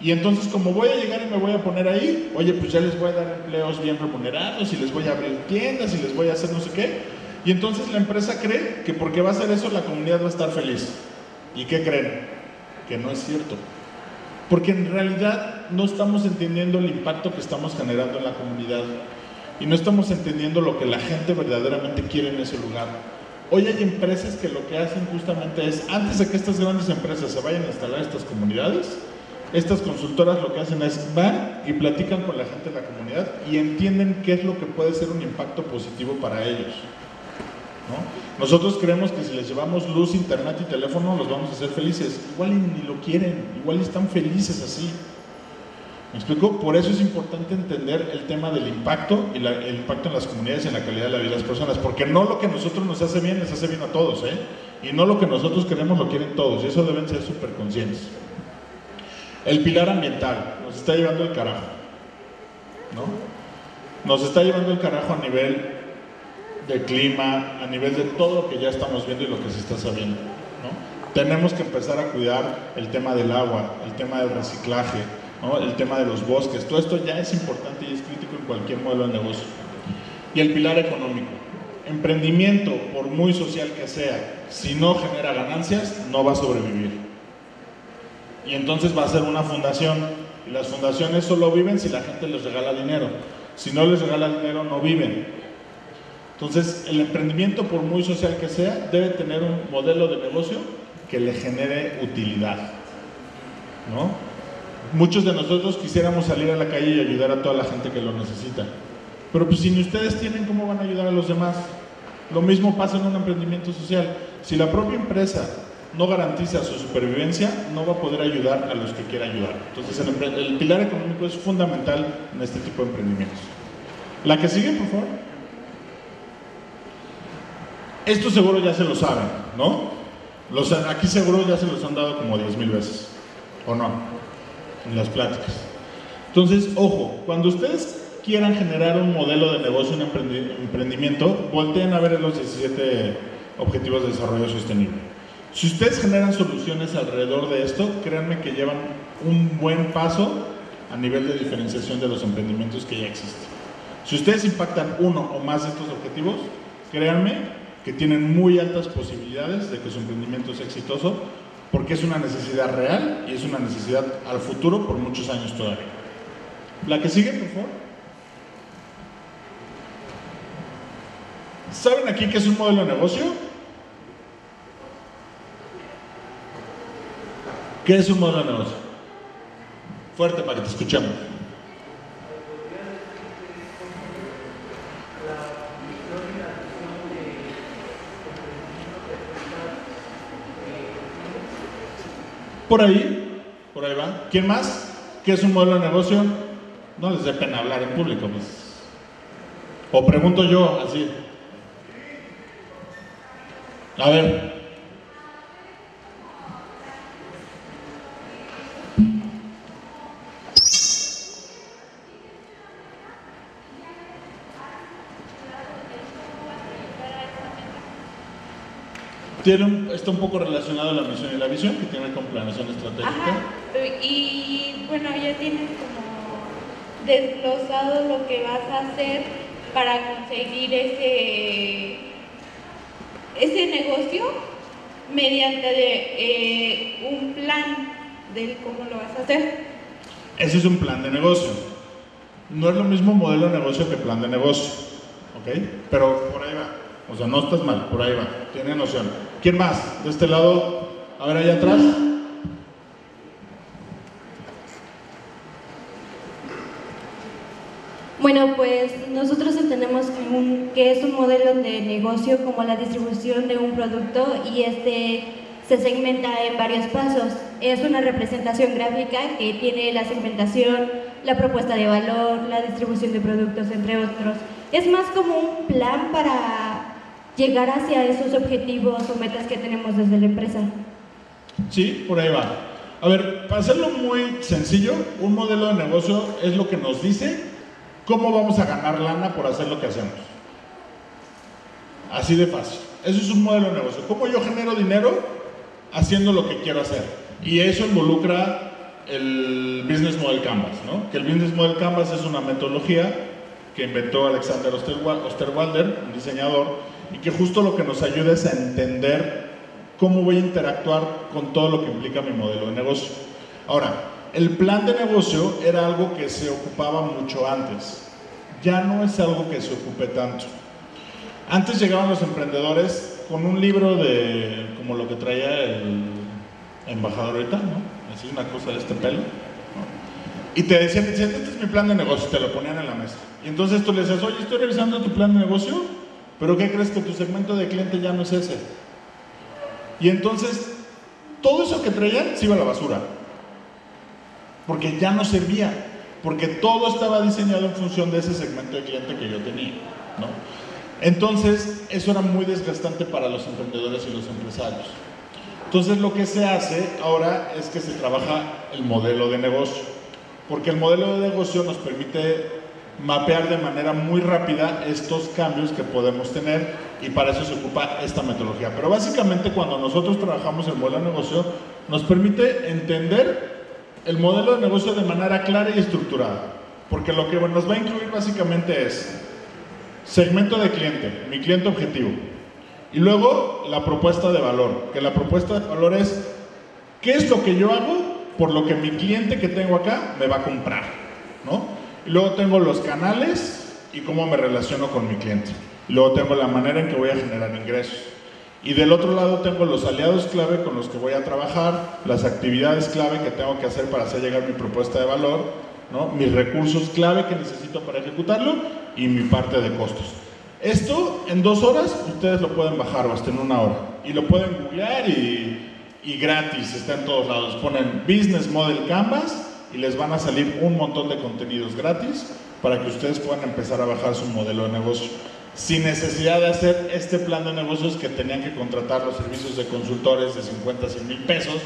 S2: y entonces como voy a llegar y me voy a poner ahí, oye, pues ya les voy a dar empleos bien remunerados y les voy a abrir tiendas y les voy a hacer no sé qué. Y entonces la empresa cree que porque va a hacer eso la comunidad va a estar feliz. ¿Y qué creen? Que no es cierto. Porque en realidad no estamos entendiendo el impacto que estamos generando en la comunidad y no estamos entendiendo lo que la gente verdaderamente quiere en ese lugar. Hoy hay empresas que lo que hacen justamente es, antes de que estas grandes empresas se vayan a instalar estas comunidades, estas consultoras lo que hacen es van y platican con la gente de la comunidad y entienden qué es lo que puede ser un impacto positivo para ellos. Nosotros creemos que si les llevamos luz, internet y teléfono los vamos a hacer felices. Igual ni lo quieren, igual están felices así. ¿Me explico? Por eso es importante entender el tema del impacto y el impacto en las comunidades y en la calidad de la vida de las personas, porque no lo que nosotros nos hace bien les hace bien a todos, ¿eh? Y no lo que nosotros queremos lo quieren todos, y eso deben ser súper conscientes. El pilar ambiental nos está llevando el carajo. ¿no? Nos está llevando el carajo a nivel de clima, a nivel de todo lo que ya estamos viendo y lo que se está sabiendo. Tenemos que empezar a cuidar el tema del agua, el tema del reciclaje, el tema de los bosques. Todo esto ya es importante y es crítico en cualquier modelo de negocio. Y el pilar económico. Emprendimiento, por muy social que sea, si no genera ganancias, no va a sobrevivir y entonces va a ser una fundación. Y las fundaciones solo viven si la gente les regala dinero. Si no les regala dinero, no viven. Entonces, el emprendimiento, por muy social que sea, debe tener un modelo de negocio que le genere utilidad. ¿no? Muchos de nosotros quisiéramos salir a la calle y ayudar a toda la gente que lo necesita. Pero pues si ni ustedes tienen, ¿cómo van a ayudar a los demás? Lo mismo pasa en un emprendimiento social. Si la propia empresa no garantiza su supervivencia, no va a poder ayudar a los que quiera ayudar. Entonces el, pilar económico es fundamental en este tipo de emprendimientos. La que sigue, por favor. Esto seguro ya se lo saben, ¿no? Los, aquí seguro ya se los han dado como 10 mil veces, ¿o no? En las pláticas. Entonces, ojo, cuando ustedes quieran generar un modelo de negocio, un emprendimiento, volteen a ver los 17 Objetivos de Desarrollo Sostenible. Si ustedes generan soluciones alrededor de esto, créanme que llevan un buen paso a nivel de diferenciación de los emprendimientos que ya existen. Si ustedes impactan uno o más de estos objetivos, créanme que tienen muy altas posibilidades de que su emprendimiento sea exitoso, porque es una necesidad real y es una necesidad al futuro por muchos años todavía. La que sigue, por favor. ¿Saben aquí qué es un modelo de negocio? ¿Qué es un modelo de negocio? Fuerte para que te escuchemos. Por ahí, por ahí va. ¿Quién más? ¿Qué es un modelo de negocio? No les dé pena hablar en público, pues. O pregunto yo así. A ver, tiene está un poco relacionado a la misión y la visión, que tiene con planeación estratégica.
S3: Ajá. Y bueno, ya tienes como desglosado lo que vas a hacer para conseguir ese, ese negocio mediante de, eh, un plan de cómo lo vas a hacer.
S2: Ese es un plan de negocio. No es lo mismo modelo de negocio que plan de negocio. ¿Ok? Pero por ahí va. O sea, no estás mal, por ahí va. Tiene noción. ¿Quién más? De este lado, a ver, allá atrás.
S4: Bueno, pues nosotros entendemos que, es un modelo de negocio como la distribución de un producto y este se segmenta en varios pasos. Es una representación gráfica que tiene la segmentación, la propuesta de valor, la distribución de productos, entre otros. Es más como un plan para llegar hacia esos objetivos o metas que tenemos desde la empresa.
S2: Sí, por ahí va. A ver, para hacerlo muy sencillo, un modelo de negocio es lo que nos dice cómo vamos a ganar lana por hacer lo que hacemos. Así de fácil. Eso es un modelo de negocio. ¿Cómo yo genero dinero haciendo lo que quiero hacer? Y eso involucra el Business Model Canvas, ¿no? Que el Business Model Canvas es una metodología que inventó Alexander Osterwa- Osterwalder, un diseñador, y que justo lo que nos ayuda es a entender cómo voy a interactuar con todo lo que implica mi modelo de negocio. Ahora, el plan de negocio era algo que se ocupaba mucho antes. Ya no es algo que se ocupe tanto. Antes llegaban los emprendedores con un libro de como lo que traía el embajador ¿no? Así una cosa de este pelo. Y te decían, te decían, este es mi plan de negocio, te lo ponían en la mesa. Y entonces tú le decías, oye, estoy revisando tu plan de negocio, pero ¿qué crees que tu segmento de cliente ya no es ese? Y entonces, todo eso que traían se iba a la basura. Porque ya no servía. Porque todo estaba diseñado en función de ese segmento de cliente que yo tenía. Entonces, eso era muy desgastante para los emprendedores y los empresarios. Entonces, lo que se hace ahora es que se trabaja el modelo de negocio. Porque el modelo de negocio nos permite mapear de manera muy rápida estos cambios que podemos tener y para eso se ocupa esta metodología. Pero básicamente cuando nosotros trabajamos el modelo de negocio nos permite entender el modelo de negocio de manera clara y estructurada. Porque lo que nos va a incluir básicamente es segmento de cliente, mi cliente objetivo. Y luego la propuesta de valor, que la propuesta de valor es qué es lo que yo hago por lo que mi cliente que tengo acá me va a comprar, ¿no? Luego tengo los canales y cómo me relaciono con mi cliente. Luego tengo la manera en que voy a generar ingresos. Y del otro lado tengo los aliados clave con los que voy a trabajar, las actividades clave que tengo que hacer para hacer llegar mi propuesta de valor, ¿no? mis recursos clave que necesito para ejecutarlo y mi parte de costos. Esto en dos horas ustedes lo pueden bajar o hasta en una hora. Y lo pueden googlear y, y gratis, está en todos lados. Ponen Business Model Canvas y les van a salir un montón de contenidos gratis para que ustedes puedan empezar a bajar su modelo de negocio sin necesidad de hacer este plan de negocios que tenían que contratar los servicios de consultores de 50 a 100 mil pesos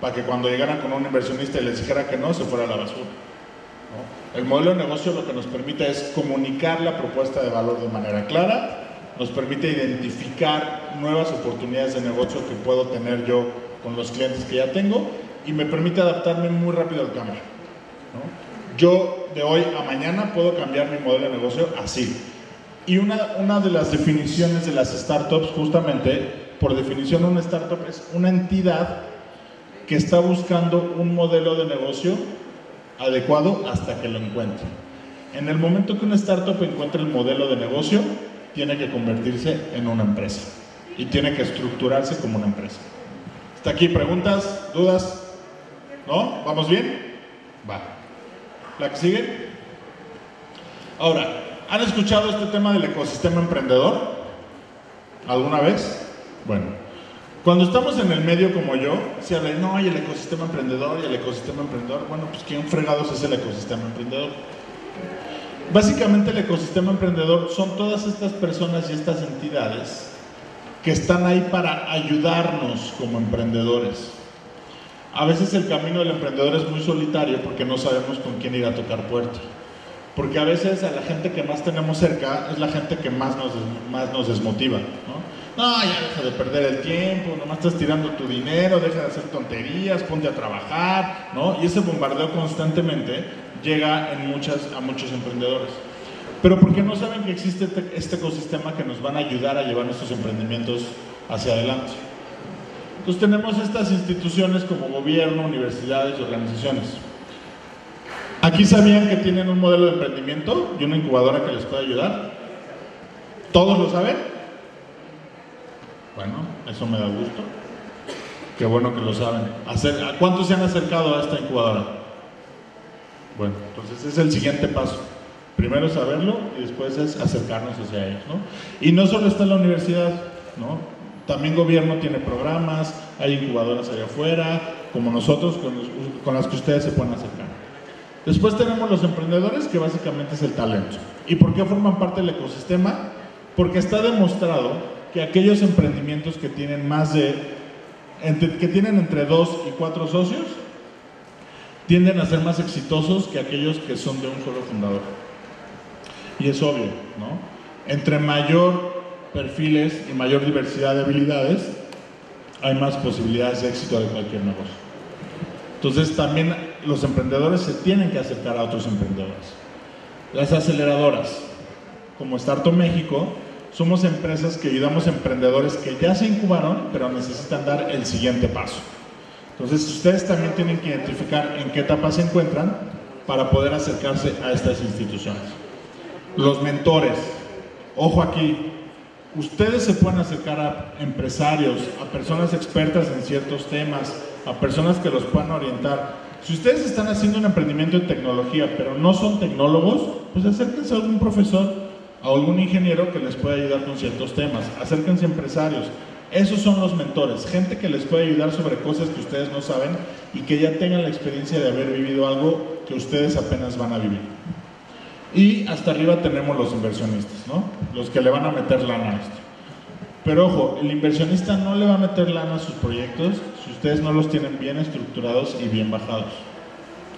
S2: para que cuando llegaran con un inversionista y les dijera que no, se fuera a la basura. ¿no? El modelo de negocio lo que nos permite es comunicar la propuesta de valor de manera clara, nos permite identificar nuevas oportunidades de negocio que puedo tener yo con los clientes que ya tengo y me permite adaptarme muy rápido al cambio. ¿no? Yo de hoy a mañana puedo cambiar mi modelo de negocio así. Y una, una de las definiciones de las startups, justamente, por definición una startup es una entidad que está buscando un modelo de negocio adecuado hasta que lo encuentre. En el momento que una startup encuentre el modelo de negocio, tiene que convertirse en una empresa y tiene que estructurarse como una empresa. ¿Está aquí preguntas, dudas? ¿No? ¿Vamos bien? Va. ¿La que sigue? Ahora, ¿han escuchado este tema del ecosistema emprendedor? ¿Alguna vez? Bueno, cuando estamos en el medio como yo, se habla, no, hay el ecosistema emprendedor y el ecosistema emprendedor. Bueno, pues ¿quién fregados es el ecosistema emprendedor? Básicamente el ecosistema emprendedor son todas estas personas y estas entidades que están ahí para ayudarnos como emprendedores. A veces el camino del emprendedor es muy solitario porque no sabemos con quién ir a tocar puerta. Porque a veces a la gente que más tenemos cerca es la gente que más nos, más nos desmotiva. ¿no? no, ya deja de perder el tiempo, nomás estás tirando tu dinero, deja de hacer tonterías, ponte a trabajar. ¿no? Y ese bombardeo constantemente llega en muchas, a muchos emprendedores. Pero porque no saben que existe este, este ecosistema que nos van a ayudar a llevar nuestros emprendimientos hacia adelante. Entonces tenemos estas instituciones como gobierno, universidades y organizaciones. Aquí sabían que tienen un modelo de emprendimiento y una incubadora que les puede ayudar. ¿Todos lo saben? Bueno, eso me da gusto. Qué bueno que lo saben. ¿Cuántos se han acercado a esta incubadora? Bueno, entonces es el siguiente paso. Primero saberlo y después es acercarnos hacia ellos. ¿no? Y no solo está la universidad, ¿no? También gobierno tiene programas, hay incubadoras allá afuera, como nosotros, con, con las que ustedes se pueden acercar. Después tenemos los emprendedores, que básicamente es el talento. ¿Y por qué forman parte del ecosistema? Porque está demostrado que aquellos emprendimientos que tienen más de que tienen entre dos y cuatro socios, tienden a ser más exitosos que aquellos que son de un solo fundador. Y es obvio, ¿no? Entre mayor perfiles y mayor diversidad de habilidades, hay más posibilidades de éxito de cualquier negocio. Entonces también los emprendedores se tienen que acercar a otros emprendedores. Las aceleradoras, como Startup México, somos empresas que ayudamos a emprendedores que ya se incubaron, pero necesitan dar el siguiente paso. Entonces, ustedes también tienen que identificar en qué etapa se encuentran para poder acercarse a estas instituciones. Los mentores, ojo aquí, ustedes se pueden acercar a empresarios, a personas expertas en ciertos temas, a personas que los puedan orientar. Si ustedes están haciendo un emprendimiento en tecnología, pero no son tecnólogos, pues acérquense a algún profesor a algún ingeniero que les pueda ayudar con ciertos temas. Acérquense a empresarios. Esos son los mentores, gente que les puede ayudar sobre cosas que ustedes no saben y que ya tengan la experiencia de haber vivido algo que ustedes apenas van a vivir. Y hasta arriba tenemos los inversionistas, ¿no? Los que le van a meter lana a esto. Pero ojo, el inversionista no le va a meter lana a sus proyectos si ustedes no los tienen bien estructurados y bien bajados.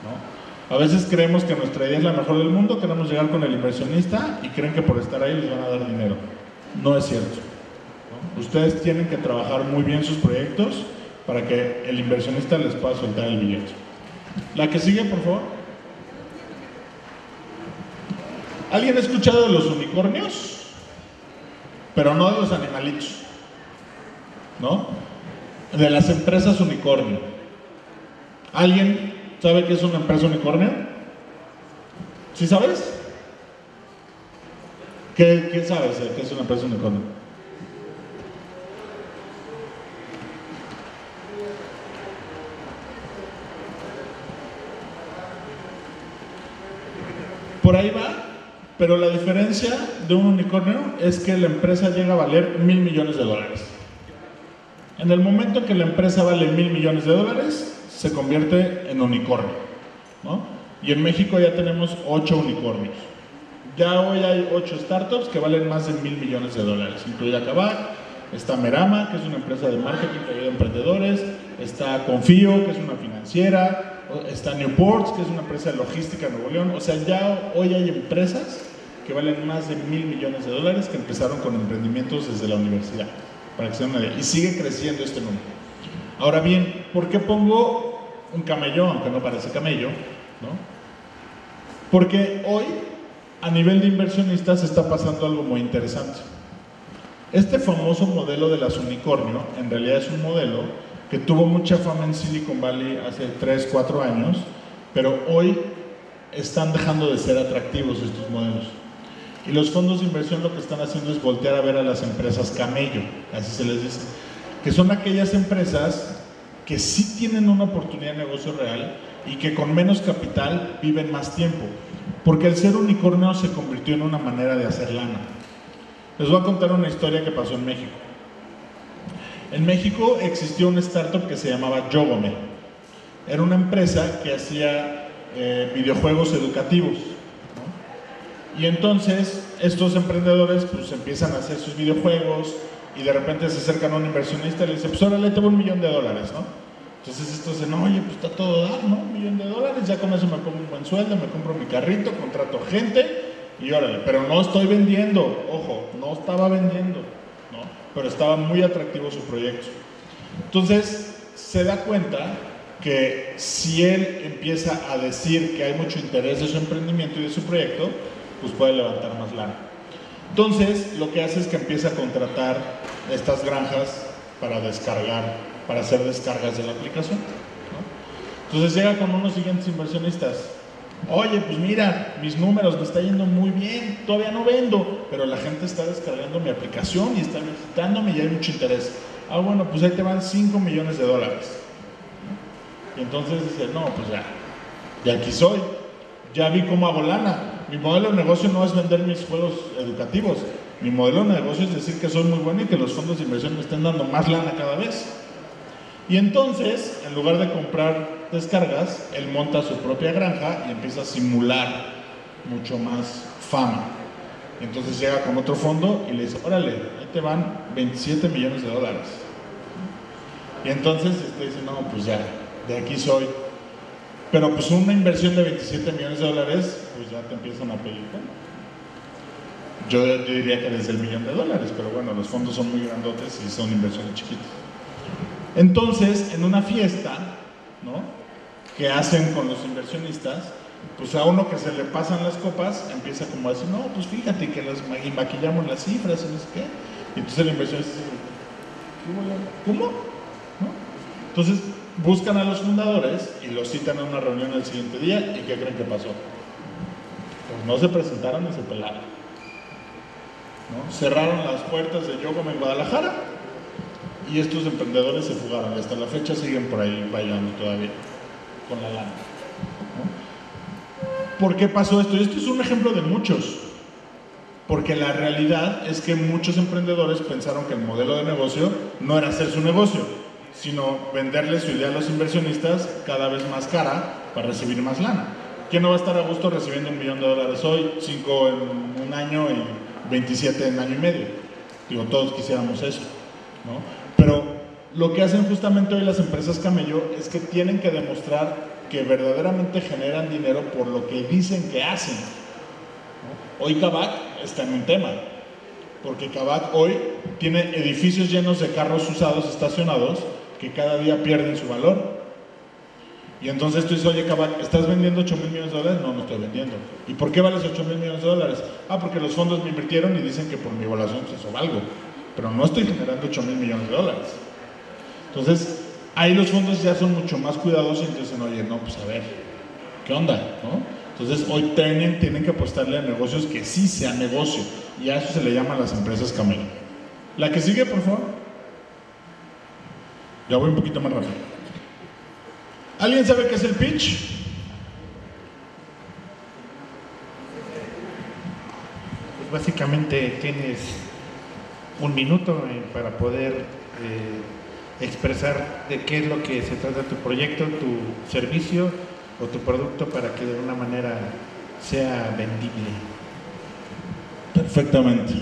S2: ¿no? A veces creemos que nuestra idea es la mejor del mundo, queremos llegar con el inversionista y creen que por estar ahí les van a dar dinero. No es cierto. Ustedes tienen que trabajar muy bien sus proyectos para que el inversionista les pueda soltar el billete. La que sigue, por favor. ¿Alguien ha escuchado de los unicornios? Pero no de los animalitos. ¿No? De las empresas unicornio. ¿Alguien ¿Sabe qué es una empresa unicornio? ¿Sí sabes? ¿Qué, sabes de qué es una empresa unicornio? Por ahí va, pero la diferencia de un unicornio es que la empresa llega a valer mil millones de dólares. En el momento que la empresa vale mil millones de dólares, se convierte en unicornio. ¿no? Y en México ya tenemos ocho unicornios. Ya hoy hay ocho startups que valen más de mil millones de dólares, incluida Kavak, está Merama, que es una empresa de marketing que ayuda a emprendedores, está Confío, que es una financiera, está Newports, que es una empresa de logística en Nuevo León. O sea, ya hoy hay empresas que valen más de mil millones de dólares que empezaron con emprendimientos desde la universidad, para que se una. Y sigue creciendo este número. Ahora bien, ¿por qué pongo un camello, aunque no parece camello? ¿no? Porque hoy, a nivel de inversionistas, está pasando algo muy interesante. Este famoso modelo de las unicornio, en realidad es un modelo que tuvo mucha fama en Silicon Valley hace 3, 4 años, pero hoy están dejando de ser atractivos estos modelos. Y los fondos de inversión lo que están haciendo es voltear a ver a las empresas camello, así se les dice que son aquellas empresas que sí tienen una oportunidad de negocio real y que con menos capital viven más tiempo. Porque el ser unicornio se convirtió en una manera de hacer lana. Les voy a contar una historia que pasó en México. En México existió una startup que se llamaba Yogome. Era una empresa que hacía eh, videojuegos educativos. Y entonces estos emprendedores pues empiezan a hacer sus videojuegos, y de repente se acercan a un inversionista y le dice, pues ahora le tengo un millón de dólares, ¿no? Entonces estos dicen, oye, pues está todo dar, ¿no? Un millón de dólares, ya con eso me compro un buen sueldo, me compro mi carrito, contrato gente y órale, pero no estoy vendiendo, ojo, no estaba vendiendo, ¿no? Pero estaba muy atractivo su proyecto. Entonces se da cuenta que si él empieza a decir que hay mucho interés de su emprendimiento y de su proyecto, pues puede levantar más lana. Entonces, lo que hace es que empieza a contratar estas granjas para descargar, para hacer descargas de la aplicación. Entonces llega con unos siguientes inversionistas. Oye, pues mira, mis números me está yendo muy bien, todavía no vendo, pero la gente está descargando mi aplicación y está visitándome y hay mucho interés. Ah, bueno, pues ahí te van 5 millones de dólares. Y entonces dice, no, pues ya, de aquí soy, ya vi cómo hago lana. Mi modelo de negocio no es vender mis juegos educativos, mi modelo de negocio es decir que soy muy bueno y que los fondos de inversión me estén dando más lana cada vez. Y entonces, en lugar de comprar descargas, él monta su propia granja y empieza a simular mucho más fama. Entonces llega con otro fondo y le dice, órale, ahí te van 27 millones de dólares. Y entonces este dice, no, pues ya, de aquí soy. Pero pues una inversión de 27 millones de dólares, pues ya te empiezan a pedir. Yo, diría que desde el millón de dólares, pero bueno, los fondos son muy grandotes y son inversiones chiquitas. Entonces, en una fiesta, ¿no? Que hacen con los inversionistas, pues a uno que se le pasan las copas, empieza como a decir, no, pues fíjate que las maquillamos las cifras y no sé qué. Y entonces el inversionista dice, ¿cómo? Entonces buscan a los fundadores y los citan a una reunión el siguiente día y ¿qué creen que pasó? Pues no se presentaron ni se pelaron. ¿no? Cerraron las puertas de Yogom en Guadalajara y estos emprendedores se fugaron y hasta la fecha siguen por ahí bailando todavía con la lana. ¿Por qué pasó esto? Y esto es un ejemplo de muchos. Porque la realidad es que muchos emprendedores pensaron que el modelo de negocio no era hacer su negocio, sino venderle su idea a los inversionistas cada vez más cara para recibir más lana. ¿Quién no va a estar a gusto recibiendo un millón de dólares hoy, cinco en un año y 27 en año y medio? Digo, todos quisiéramos eso. ¿no? Pero lo que hacen justamente hoy las empresas camello es que tienen que demostrar que verdaderamente generan dinero por lo que dicen que hacen. ¿no? Hoy Kavak está en un tema, porque Kavak hoy tiene edificios llenos de carros usados estacionados que cada día pierden su valor. Y entonces tú dices, oye Kavak, ¿estás vendiendo 8 mil millones de dólares? No, no estoy vendiendo. ¿Y por qué vales 8 mil millones de dólares? Ah, porque los fondos me invirtieron y dicen que por mi evaluación pues eso valgo pero no estoy generando 8 mil millones de dólares. Entonces, ahí los fondos ya son mucho más cuidadosos y dicen, oye, no, pues a ver, ¿qué onda? ¿no? Entonces, hoy tienen, tienen que apostarle a negocios que sí sean negocio y a eso se le llaman las empresas camino. La que sigue, por favor. Ya voy un poquito más rápido. ¿Alguien sabe qué es el pitch?
S5: Pues básicamente tienes un minuto eh, para poder eh, expresar de qué es lo que se trata tu proyecto, tu servicio o tu producto para que de alguna manera sea vendible.
S2: Perfectamente.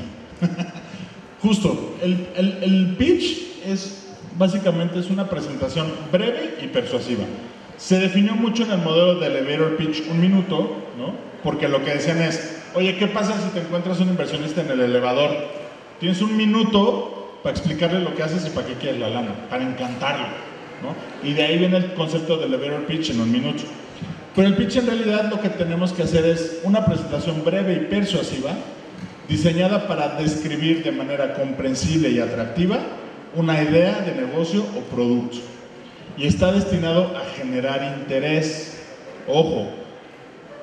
S2: Justo, el, el, el, pitch es básicamente es una presentación breve y persuasiva. Se definió mucho en el modelo de elevator pitch un minuto, ¿no? Porque lo que decían es, oye, ¿qué pasa si te encuentras un inversionista en el elevador? Tienes un minuto para explicarle lo que haces y para qué quieres la lana, para encantarlo. ¿no? Y de ahí viene el concepto del elevator pitch en un minuto. Pero el pitch en realidad lo que tenemos que hacer es una presentación breve y persuasiva, diseñada para describir de manera comprensible y atractiva una idea de negocio o producto. Y está destinado a generar interés. Ojo,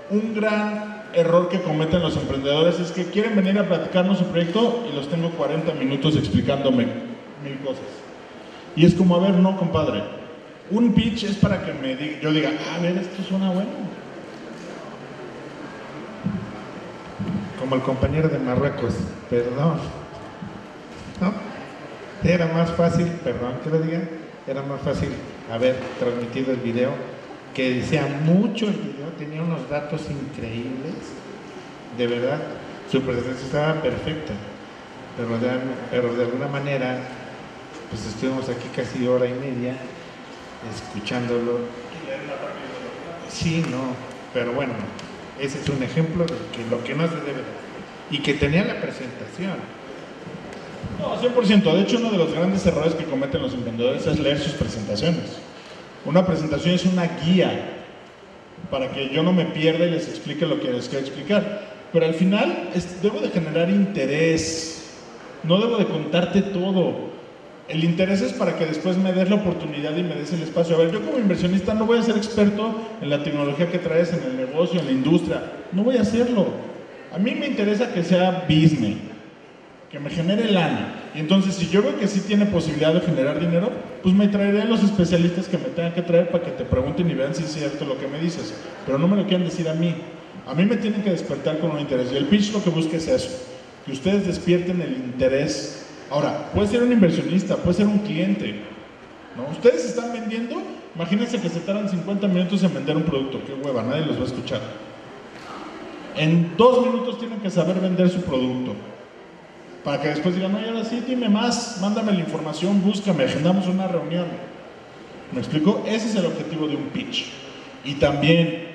S2: un gran error que cometen los emprendedores es que quieren venir a platicarnos su proyecto y los tengo 40 minutos explicándome mil cosas. Y es como, a ver, no, compadre. Un pitch es para que me diga, yo diga, a ver, esto suena bueno.
S5: Como el compañero de Marruecos, perdón. Era más fácil, perdón que lo diga, era más fácil haber transmitido el video que decía mucho el video, tenía unos datos increíbles, de verdad, su presentación estaba perfecta, pero de, pero de alguna manera, pues estuvimos aquí casi hora y media escuchándolo. Sí, no, pero bueno, ese es un ejemplo de que lo que no se debe y que tenía la presentación.
S2: No, 100%. De hecho, uno de los grandes errores que cometen los emprendedores es leer sus presentaciones. Una presentación es una guía para que yo no me pierda y les explique lo que les quiero explicar. Pero al final debo de generar interés, no debo de contarte todo. El interés es para que después me des la oportunidad y me des el espacio. A ver, yo como inversionista no voy a ser experto en la tecnología que traes en el negocio, en la industria. No voy a hacerlo. A mí me interesa que sea business, que me genere lana. Y entonces, si yo veo que sí tiene posibilidad de generar dinero, pues me traeré a los especialistas que me tengan que traer para que te pregunten y vean si es cierto lo que me dices. Pero no me lo quieran decir a mí. A mí me tienen que despertar con un interés. Y el pitch lo que busca es eso, que ustedes despierten el interés Ahora, puede ser un inversionista, puede ser un cliente. ¿no? Ustedes están vendiendo, imagínense que se tardan 50 minutos en vender un producto, qué hueva, nadie los va a escuchar. En dos minutos tienen que saber vender su producto. Para que después digan, no, ahora sí, dime más, mándame la información, búscame, agendamos una reunión. ¿Me explico? Ese es el objetivo de un pitch. Y también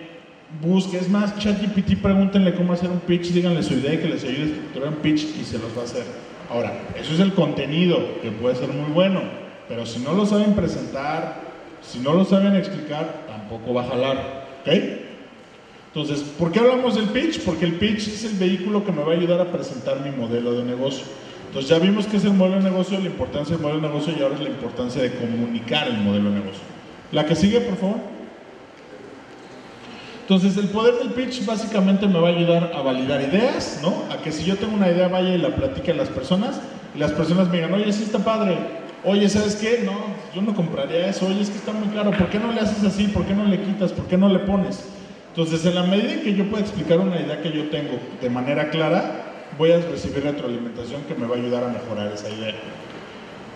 S2: busque, es más, ChatGPT, pregúntenle cómo hacer un pitch, díganle su idea y que les ayude a estructurar un pitch y se los va a hacer. Ahora, eso es el contenido, que puede ser muy bueno, pero si no lo saben presentar, si no lo saben explicar, tampoco va a jalar. ¿Ok? Entonces, ¿por qué hablamos del pitch? Porque el pitch es el vehículo que me va a ayudar a presentar mi modelo de negocio. Entonces ya vimos que es el modelo de negocio, la importancia del modelo de negocio y ahora es la importancia de comunicar el modelo de negocio. La que sigue, por favor. Entonces, el poder del pitch básicamente me va a ayudar a validar ideas, ¿no? A que si yo tengo una idea vaya y la platique a las personas y las personas me digan, oye, sí está padre, oye, ¿sabes qué? No, yo no compraría eso, oye, es que está muy claro, ¿por qué no le haces así? ¿Por qué no le quitas? ¿Por qué no le pones? Entonces, en la medida en que yo pueda explicar una idea que yo tengo de manera clara, voy a recibir retroalimentación que me va a ayudar a mejorar esa idea.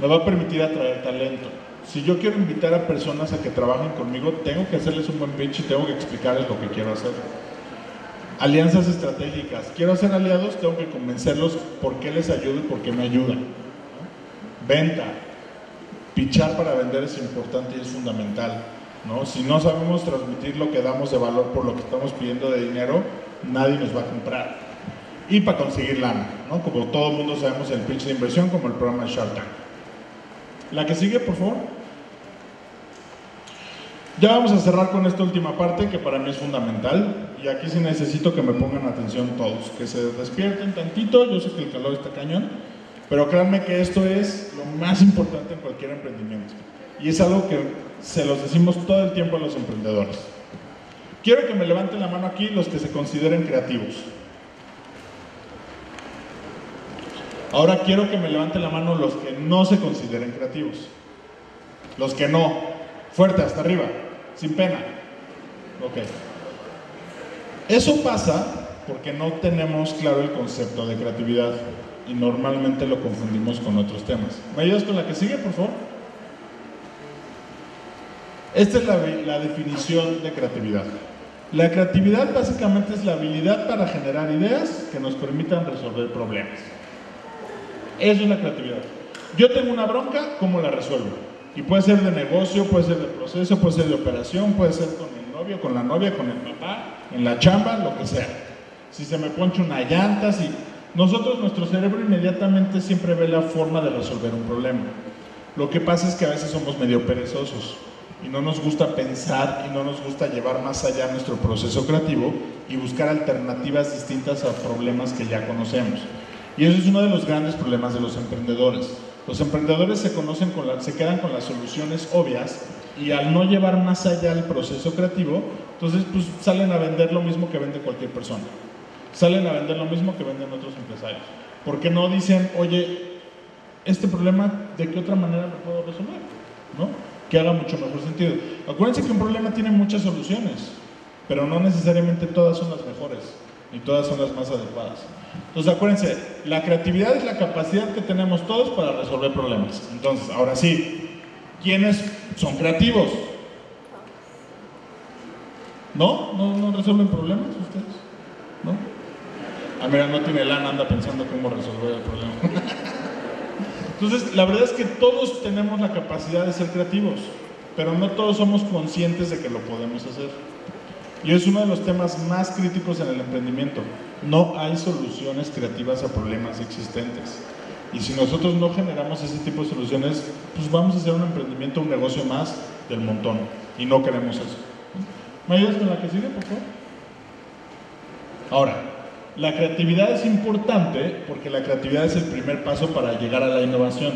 S2: Me va a permitir atraer talento si yo quiero invitar a personas a que trabajen conmigo, tengo que hacerles un buen pitch y tengo que explicarles lo que quiero hacer. Alianzas estratégicas. Quiero hacer aliados, tengo que convencerlos por qué les ayudo y por qué me ayudan. Venta. Pichar para vender es importante y es fundamental. ¿No? Si no sabemos transmitir lo que damos de valor por lo que estamos pidiendo de dinero, nadie nos va a comprar. Y para conseguir lana, ¿no? como todo el mundo sabemos el pitch de inversión, como el programa Shark Tank. La que sigue, por favor. Ya vamos a cerrar con esta última parte que para mí es fundamental y aquí sí necesito que me pongan atención todos, que se despierten tantito, yo sé que el calor está cañón, pero créanme que esto es lo más importante en cualquier emprendimiento y es algo que se los decimos todo el tiempo a los emprendedores. Quiero que me levanten la mano aquí los que se consideren creativos. Ahora quiero que me levanten la mano los que no se consideren creativos. Los que no. Fuerte, hasta arriba. Sin pena. Ok. Eso pasa porque no tenemos claro el concepto de creatividad y normalmente lo confundimos con otros temas. ¿Me ayudas con la que sigue, por favor? Esta es la, definición de creatividad. La creatividad básicamente es la habilidad para generar ideas que nos permitan resolver problemas. Eso es la creatividad. Yo tengo una bronca, ¿cómo la resuelvo? Y puede ser de negocio, puede ser de proceso, puede ser de operación, puede ser con el novio, con la novia, con el papá, en la chamba, lo que sea. Si se me poncha una llanta, si... Nosotros, nuestro cerebro inmediatamente siempre ve la forma de resolver un problema. Lo que pasa es que a veces somos medio perezosos y no nos gusta pensar y no nos gusta llevar más allá nuestro proceso creativo y buscar alternativas distintas a problemas que ya conocemos. Y eso es uno de los grandes problemas de los emprendedores. Los emprendedores se, conocen con la, se quedan con las soluciones obvias y al no llevar más allá el proceso creativo, entonces pues salen a vender lo mismo que vende cualquier persona. Salen a vender lo mismo que venden otros empresarios. Porque no dicen, oye, este problema, ¿de qué otra manera lo puedo resolver? ¿No? Que haga mucho mejor sentido. Acuérdense que un problema tiene muchas soluciones, pero no necesariamente todas son las mejores, ni todas son las más adecuadas. Entonces acuérdense, la creatividad es la capacidad que tenemos todos para resolver problemas. Entonces, ahora sí, ¿quiénes son creativos? ¿No? ¿No, no resuelven problemas ustedes? ¿No? Ah, mira, no tiene lana, anda pensando cómo resolver el problema. Entonces, la verdad es que todos tenemos la capacidad de ser creativos, pero no todos somos conscientes de que lo podemos hacer. Y es uno de los temas más críticos en el emprendimiento. No hay soluciones creativas a problemas existentes. Y si nosotros no generamos ese tipo de soluciones, pues vamos a hacer un emprendimiento, un negocio más del montón. Y no queremos eso. ¿Me ayudas con la que sigue, por favor? Ahora, la creatividad es importante porque la creatividad es el primer paso para llegar a la innovación.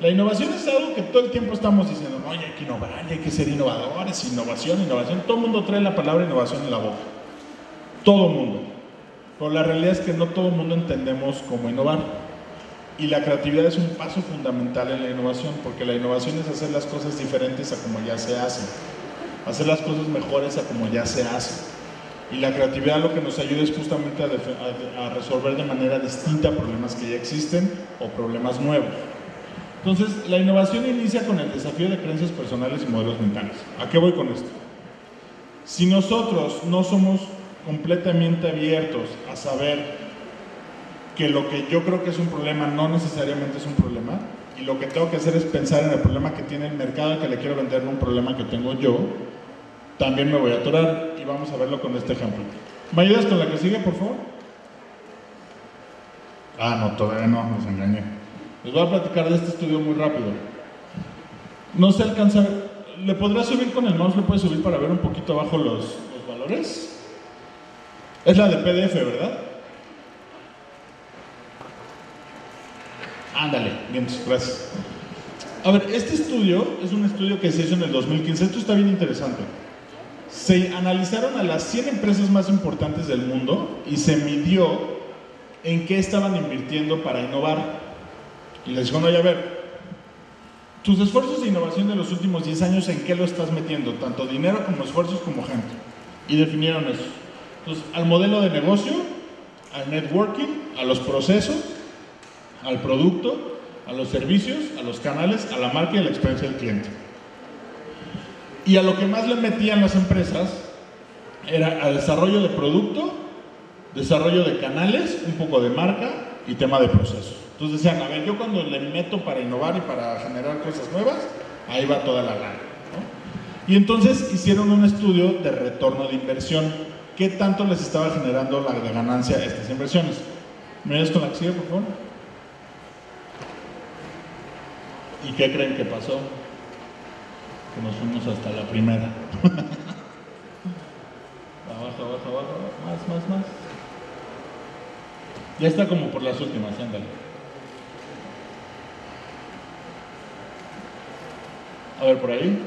S2: La innovación es algo que todo el tiempo estamos diciendo, oye, hay que innovar, hay que ser innovadores, innovación, innovación. Todo el mundo trae la palabra innovación en la boca. Todo el mundo. Pero la realidad es que no todo el mundo entendemos cómo innovar. Y la creatividad es un paso fundamental en la innovación, porque la innovación es hacer las cosas diferentes a como ya se hacen. Hacer las cosas mejores a como ya se hacen. Y la creatividad lo que nos ayuda es justamente a, resolver de manera distinta problemas que ya existen o problemas nuevos. Entonces, la innovación inicia con el desafío de creencias personales y modelos mentales. ¿A qué voy con esto? Si nosotros no somos completamente abiertos a saber que lo que yo creo que es un problema no necesariamente es un problema, y lo que tengo que hacer es pensar en el problema que tiene el mercado que le quiero vender, un problema que tengo yo, también me voy a atorar y vamos a verlo con este ejemplo. ¿Me ayudas con la que sigue, por favor? Ah, no, todavía no, nos engañé. Les voy a platicar de este estudio muy rápido. No se alcanza ¿Le podrás subir con el mouse? ¿Le puedes subir para ver un poquito abajo los, los valores? Es la de PDF, ¿verdad? Ándale, bien, gracias. A ver, este estudio es un estudio que se hizo en el 2015. Esto está bien interesante. Se analizaron a las 100 empresas más importantes del mundo y se midió en qué estaban invirtiendo para innovar. Y les digo, no, a ver, tus esfuerzos de innovación de los últimos 10 años, ¿en qué lo estás metiendo? Tanto dinero como esfuerzos como gente. Y definieron eso. Al modelo de negocio, al networking, a los procesos, al producto, a los servicios, a los canales, a la marca y a la experiencia del cliente. Y a lo que más le metían las empresas era a desarrollo de producto, desarrollo de canales, un poco de marca y tema de procesos. Entonces decían, a ver, yo cuando le meto para innovar y para generar cosas nuevas, ahí va toda la lana. Y entonces hicieron un estudio de retorno de inversión. ¿Qué tanto les estaba generando la ganancia a estas inversiones? ¿Me con la acción, por favor? ¿Y qué creen que pasó? Que nos fuimos hasta la primera. abajo, abajo, abajo, más, más, más. Ya está como por las últimas, ándale. A ver, por ahí.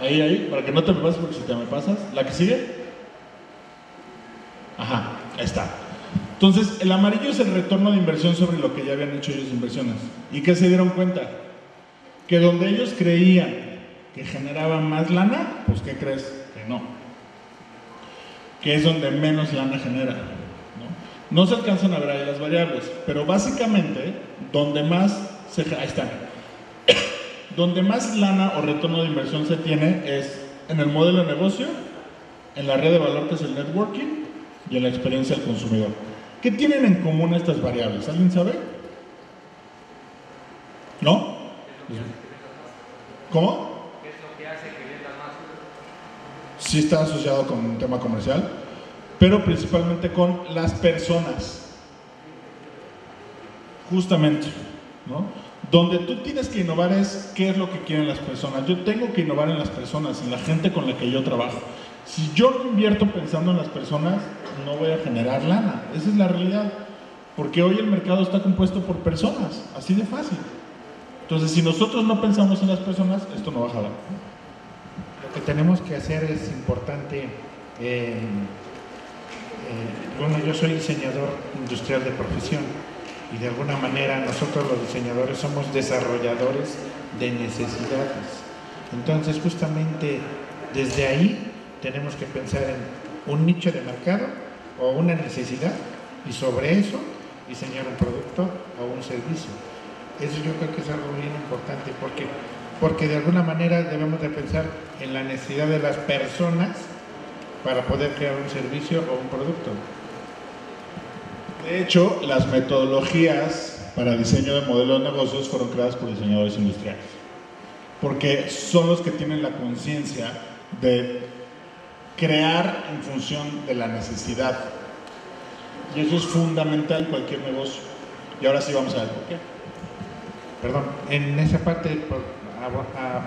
S2: Ahí, ahí, para que no te me pases porque si te me pasas. ¿La que sigue? Ajá, ahí está. Entonces, el amarillo es el retorno de inversión sobre lo que ya habían hecho ellos inversiones. ¿Y qué se dieron cuenta? Que donde ellos creían que generaban más lana, pues ¿qué crees? Que no. Que es donde menos lana genera. No, no se alcanzan a ver ahí las variables, pero básicamente donde más se... Ahí están donde más lana o retorno de inversión se tiene es en el modelo de negocio, en la red de valor que es el networking y en la experiencia del consumidor. ¿Qué tienen en común estas variables? ¿Alguien sabe? ¿No? ¿Cómo? ¿Qué es lo que hace que vendas más? Sí está asociado con un tema comercial, pero principalmente con las personas. Justamente, ¿no? Donde tú tienes que innovar es qué es lo que quieren las personas. Yo tengo que innovar en las personas, en la gente con la que yo trabajo. Si yo no invierto pensando en las personas, no voy a generar lana. Esa es la realidad. Porque hoy el mercado está compuesto por personas, así de fácil. Entonces, si nosotros no pensamos en las personas, esto no va a jalar.
S5: Lo que tenemos que hacer es importante. Eh, eh, bueno, yo soy diseñador industrial de profesión y de alguna manera nosotros los diseñadores somos desarrolladores de necesidades. Entonces justamente desde ahí tenemos que pensar en un nicho de mercado o una necesidad y sobre eso diseñar un producto o un servicio. Eso yo creo que es algo bien importante porque, porque de alguna manera debemos de pensar en la necesidad de las personas para poder crear un servicio o un producto.
S2: De hecho, las metodologías para diseño de modelos de negocios fueron creadas por diseñadores industriales, porque son los que tienen la conciencia de crear en función de la necesidad. Y eso es fundamental en cualquier negocio. Y ahora sí vamos a ver por qué.
S5: Perdón, en esa parte,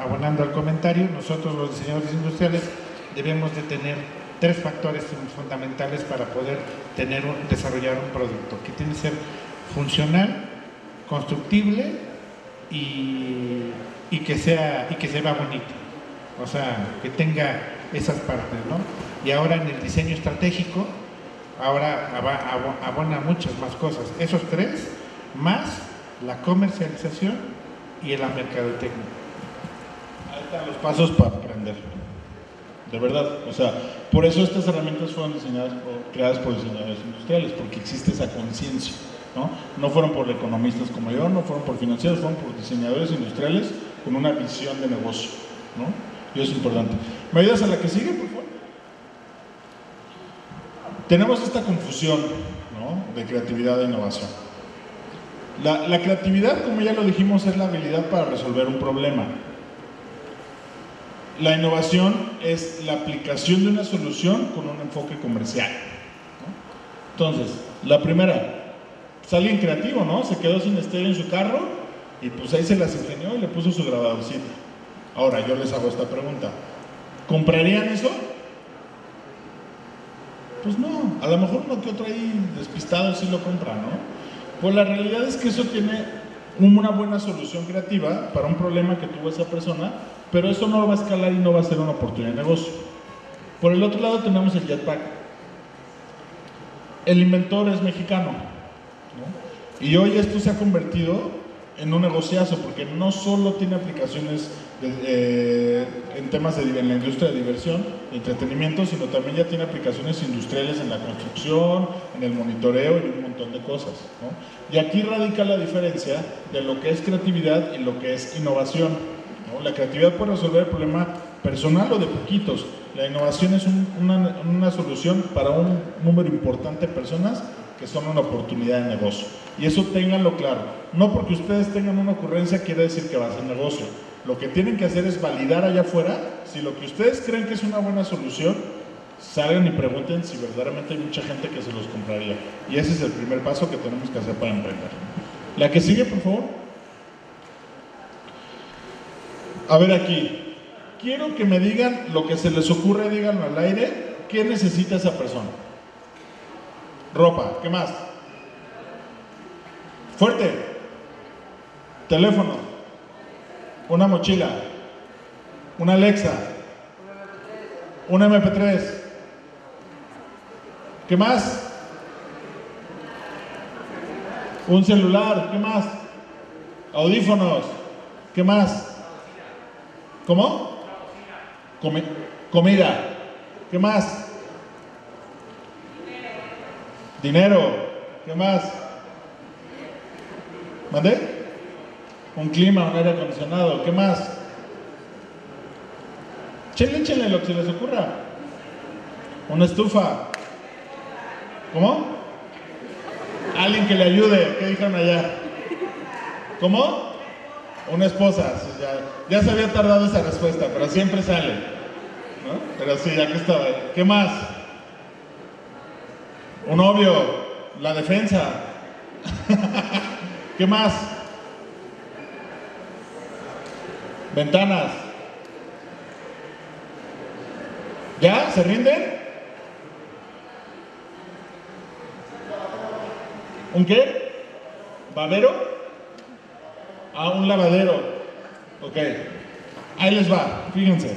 S5: abonando al comentario, nosotros los diseñadores industriales debemos de tener tres factores fundamentales para poder tener desarrollar un producto, que tiene que ser funcional, constructible y, que sea y que se vea bonito. O sea, que tenga esas partes, ¿no? Y ahora en el diseño estratégico, ahora abona muchas más cosas. Esos tres, más la comercialización y la mercadotecnia.
S2: Ahí están los pasos para aprender. De verdad, o sea, por eso estas herramientas fueron diseñadas o creadas por diseñadores industriales, porque existe esa conciencia, ¿no? No fueron por economistas como yo, no fueron por financieros, fueron por diseñadores industriales con una visión de negocio, ¿no? Y es importante. ¿Me ayudas a la que sigue, por favor? Tenemos esta confusión, ¿no? De creatividad e innovación. La, creatividad, como ya lo dijimos, es la habilidad para resolver un problema. La innovación es la aplicación de una solución con un enfoque comercial. Entonces, la primera, pues alguien creativo, ¿no? Se quedó sin estéreo en su carro y pues ahí se las ingenió y le puso su grabadorcito. Ahora, yo les hago esta pregunta. ¿Comprarían eso? Pues no, a lo mejor uno que otro ahí despistado sí lo compra, ¿no? Pues la realidad es que eso tiene una buena solución creativa para un problema que tuvo esa persona, pero eso no va a escalar y no va a ser una oportunidad de negocio. Por el otro lado tenemos el jetpack. El inventor es mexicano, ¿no? Y hoy esto se ha convertido en un negociazo, porque no solo tiene aplicaciones eh, en temas de la industria de diversión, entretenimiento, sino también ya tiene aplicaciones industriales en la construcción, en el monitoreo y un montón de cosas. Y aquí radica la diferencia de lo que es creatividad y lo que es innovación. ¿no? La creatividad puede resolver el problema personal o de poquitos. La innovación es un- una, una solución para un número importante de personas que son una oportunidad de negocio. Y eso ténganlo claro. No porque ustedes tengan una ocurrencia quiere decir que va a ser negocio. Lo que tienen que hacer es validar allá afuera si lo que ustedes creen que es una buena solución, salgan y pregunten si verdaderamente hay mucha gente que se los compraría. Y ese es el primer paso que tenemos que hacer para emprender. La que sigue, por favor. A ver aquí. Quiero que me digan lo que se les ocurre, díganlo al aire. ¿Qué necesita esa persona? Ropa, ¿qué más? Fuerte. Teléfono. Una mochila. Una Alexa. Un MP3. ¿Qué más? Un celular. ¿Qué más? Audífonos. ¿Qué más? ¿Cómo? Comi- comida. ¿Qué más? Dinero. ¿Qué más? ¿Mandé? Un clima, un aire acondicionado. ¿Qué más? Échenle, échenle lo que se les ocurra. Una estufa. ¿Cómo? Alguien que le ayude. ¿Qué dijeron allá? ¿Cómo? Una esposa. Ya, ya se había tardado esa respuesta, pero siempre sale. ¿no? Pero sí, aquí estaba. ¿Qué más? Un novio. La defensa. ¿Qué más? Ventanas. ¿Ya? ¿Se rinden? ¿Un qué? ¿Babero? Ah, un lavadero. Ok. Ahí les va, fíjense.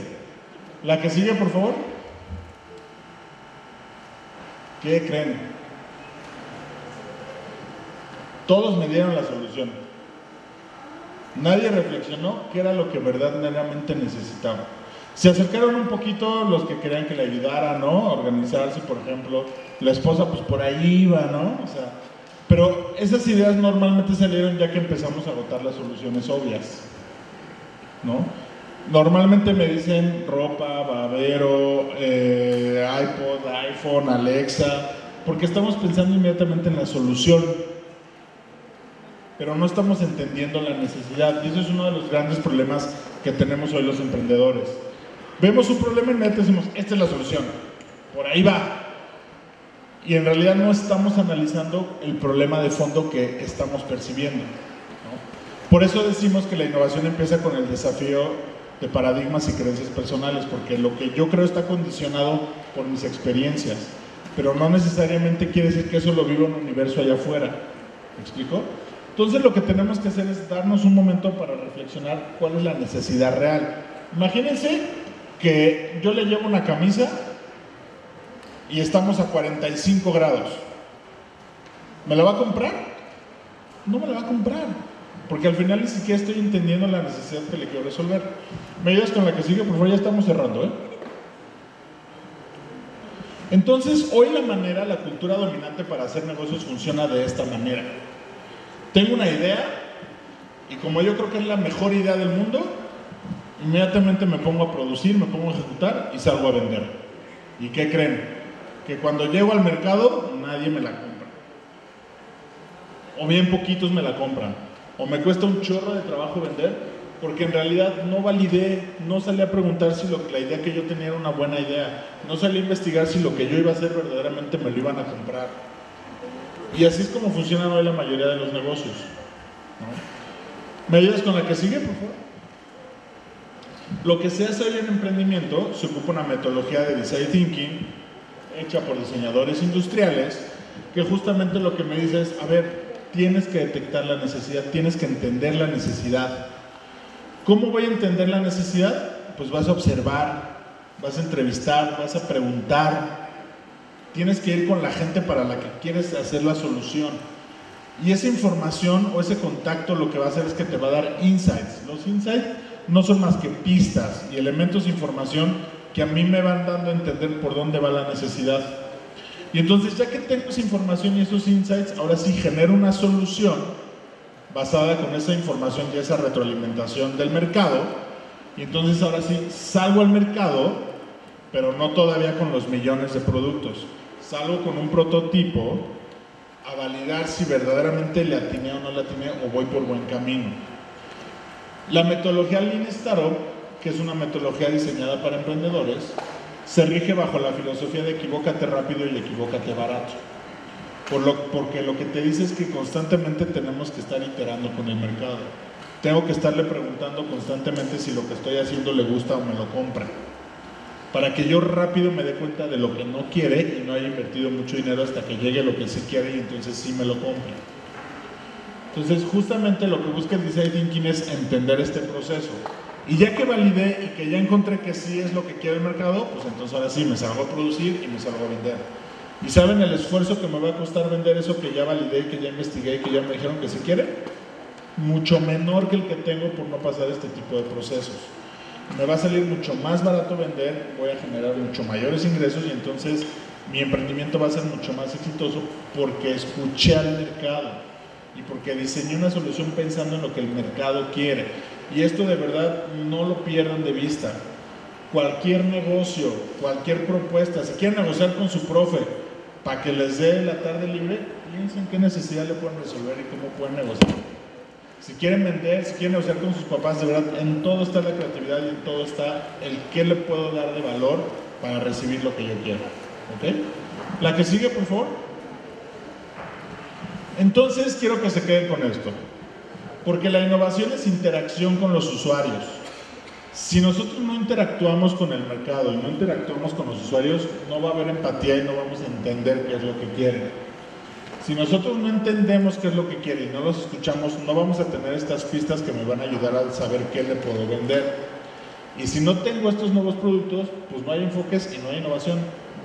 S2: La que sigue, por favor. ¿Qué creen? Todos me dieron la solución. Nadie reflexionó qué era lo que verdaderamente necesitaba. Se acercaron un poquito los que querían que le ayudara, ¿no? A organizarse, por ejemplo. La esposa, pues por ahí iba, ¿no? O sea, pero esas ideas normalmente salieron ya que empezamos a agotar las soluciones obvias, ¿no? Normalmente me dicen ropa, babero, eh, iPod, iPhone, Alexa, porque estamos pensando inmediatamente en la solución, pero no estamos entendiendo la necesidad. Y eso es uno de los grandes problemas que tenemos hoy los emprendedores. Vemos un problema y decimos, esta es la solución, por ahí va. Y en realidad no estamos analizando el problema de fondo que estamos percibiendo. Por eso decimos que la innovación empieza con el desafío de paradigmas y creencias personales, porque lo que yo creo está condicionado por mis experiencias, pero no necesariamente quiere decir que eso lo vivo en un universo allá afuera. ¿Me explico? Entonces lo que tenemos que hacer es darnos un momento para reflexionar cuál es la necesidad real. Imagínense que yo le llevo una camisa y estamos a 45 grados. ¿Me la va a comprar? No me la va a comprar. Porque al final ni siquiera estoy entendiendo la necesidad que le quiero resolver. ¿Me ayudas con la que sigue? Por favor, ya estamos cerrando, ¿eh? Entonces, hoy la manera, la cultura dominante para hacer negocios funciona de esta manera. Tengo una idea y como yo creo que es la mejor idea del mundo, inmediatamente me pongo a producir, me pongo a ejecutar y salgo a vender. ¿Y qué creen? Que cuando llego al mercado nadie me la compra. O bien poquitos me la compran. O me cuesta un chorro de trabajo vender porque en realidad no validé, no salí a preguntar si lo, la idea que yo tenía era una buena idea, no salí a investigar si lo que yo iba a hacer verdaderamente me lo iban a comprar. Y así es como funcionan hoy la mayoría de los negocios. ¿Me ayudas con la que sigue, por favor? Lo que se hace hoy en emprendimiento se ocupa una metodología de design thinking hecha por diseñadores industriales que justamente lo que me dice es, a ver, tienes que detectar la necesidad, tienes que entender la necesidad. ¿Cómo voy a entender la necesidad? Pues vas a observar, vas a entrevistar, vas a preguntar. Tienes que ir con la gente para la que quieres hacer la solución. Y esa información o ese contacto lo que va a hacer es que te va a dar insights. Los insights no son más que pistas y elementos de información que a mí me van dando a entender por dónde va la necesidad. Y entonces, ya que tengo esa información y esos insights, ahora sí genero una solución basada con esa información y esa retroalimentación del mercado. Y entonces, ahora sí, salgo al mercado, pero no todavía con los millones de productos. Salgo con un prototipo a validar si verdaderamente le atiné o no le atiné o voy por buen camino. La metodología Lean Startup, que es una metodología diseñada para emprendedores, se rige bajo la filosofía de equivócate rápido y equivócate barato. Por lo, porque lo que te dice es que constantemente tenemos que estar iterando con el mercado. Tengo que estarle preguntando constantemente si lo que estoy haciendo le gusta o me lo compra. Para que yo rápido me dé cuenta de lo que no quiere y no haya invertido mucho dinero hasta que llegue lo que sí quiere y entonces sí me lo compre. Entonces justamente lo que busca el design thinking es entender este proceso. Y ya que validé y que ya encontré que sí es lo que quiere el mercado, pues entonces ahora sí me salgo a producir y me salgo a vender. ¿Y saben el esfuerzo que me va a costar vender eso que ya validé, que ya investigué que ya me dijeron que se quiere? Mucho menor que el que tengo por no pasar este tipo de procesos. Me va a salir mucho más barato vender, voy a generar mucho mayores ingresos y entonces mi emprendimiento va a ser mucho más exitoso porque escuché al mercado y porque diseñé una solución pensando en lo que el mercado quiere. Y esto de verdad no lo pierdan de vista. Cualquier negocio, cualquier propuesta, si quieren negociar con su profe para que les dé la tarde libre, piensen qué necesidad le pueden resolver y cómo pueden negociar. Si quieren vender, si quieren negociar con sus papás, de verdad, en todo está la creatividad y en todo está el qué le puedo dar de valor para recibir lo que yo quiero. ¿Ok? La que sigue, por favor. Entonces quiero que se queden con esto. Porque la innovación es interacción con los usuarios. Si nosotros no interactuamos con el mercado y no interactuamos con los usuarios, no va a haber empatía y no vamos a entender qué es lo que quieren. Si nosotros no entendemos qué es lo que quieren y no los escuchamos, no vamos a tener estas pistas que me van a ayudar a saber qué le puedo vender. Y si no tengo estos nuevos productos, pues no hay enfoques y no hay innovación.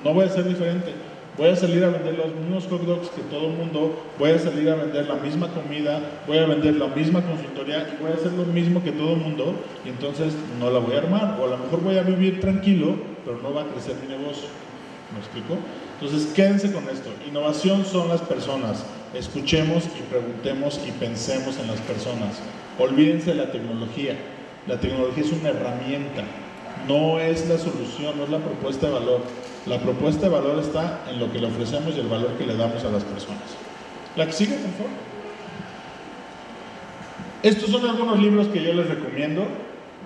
S2: No voy a ser diferente voy a salir a vender los mismos hot dogs que todo el mundo, voy a salir a vender la misma comida, voy a vender la misma consultoría y voy a hacer lo mismo que todo el mundo y entonces no la voy a armar o a lo mejor voy a vivir tranquilo, pero no va a crecer mi negocio. ¿Me explico? Entonces quédense con esto. Innovación son las personas. Escuchemos y preguntemos y pensemos en las personas. Olvídense de la tecnología. La tecnología es una herramienta, no es la solución, no es la propuesta de valor. La propuesta de valor está en lo que le ofrecemos y el valor que le damos a las personas. La que sigue, por favor. Estos son algunos libros que yo les recomiendo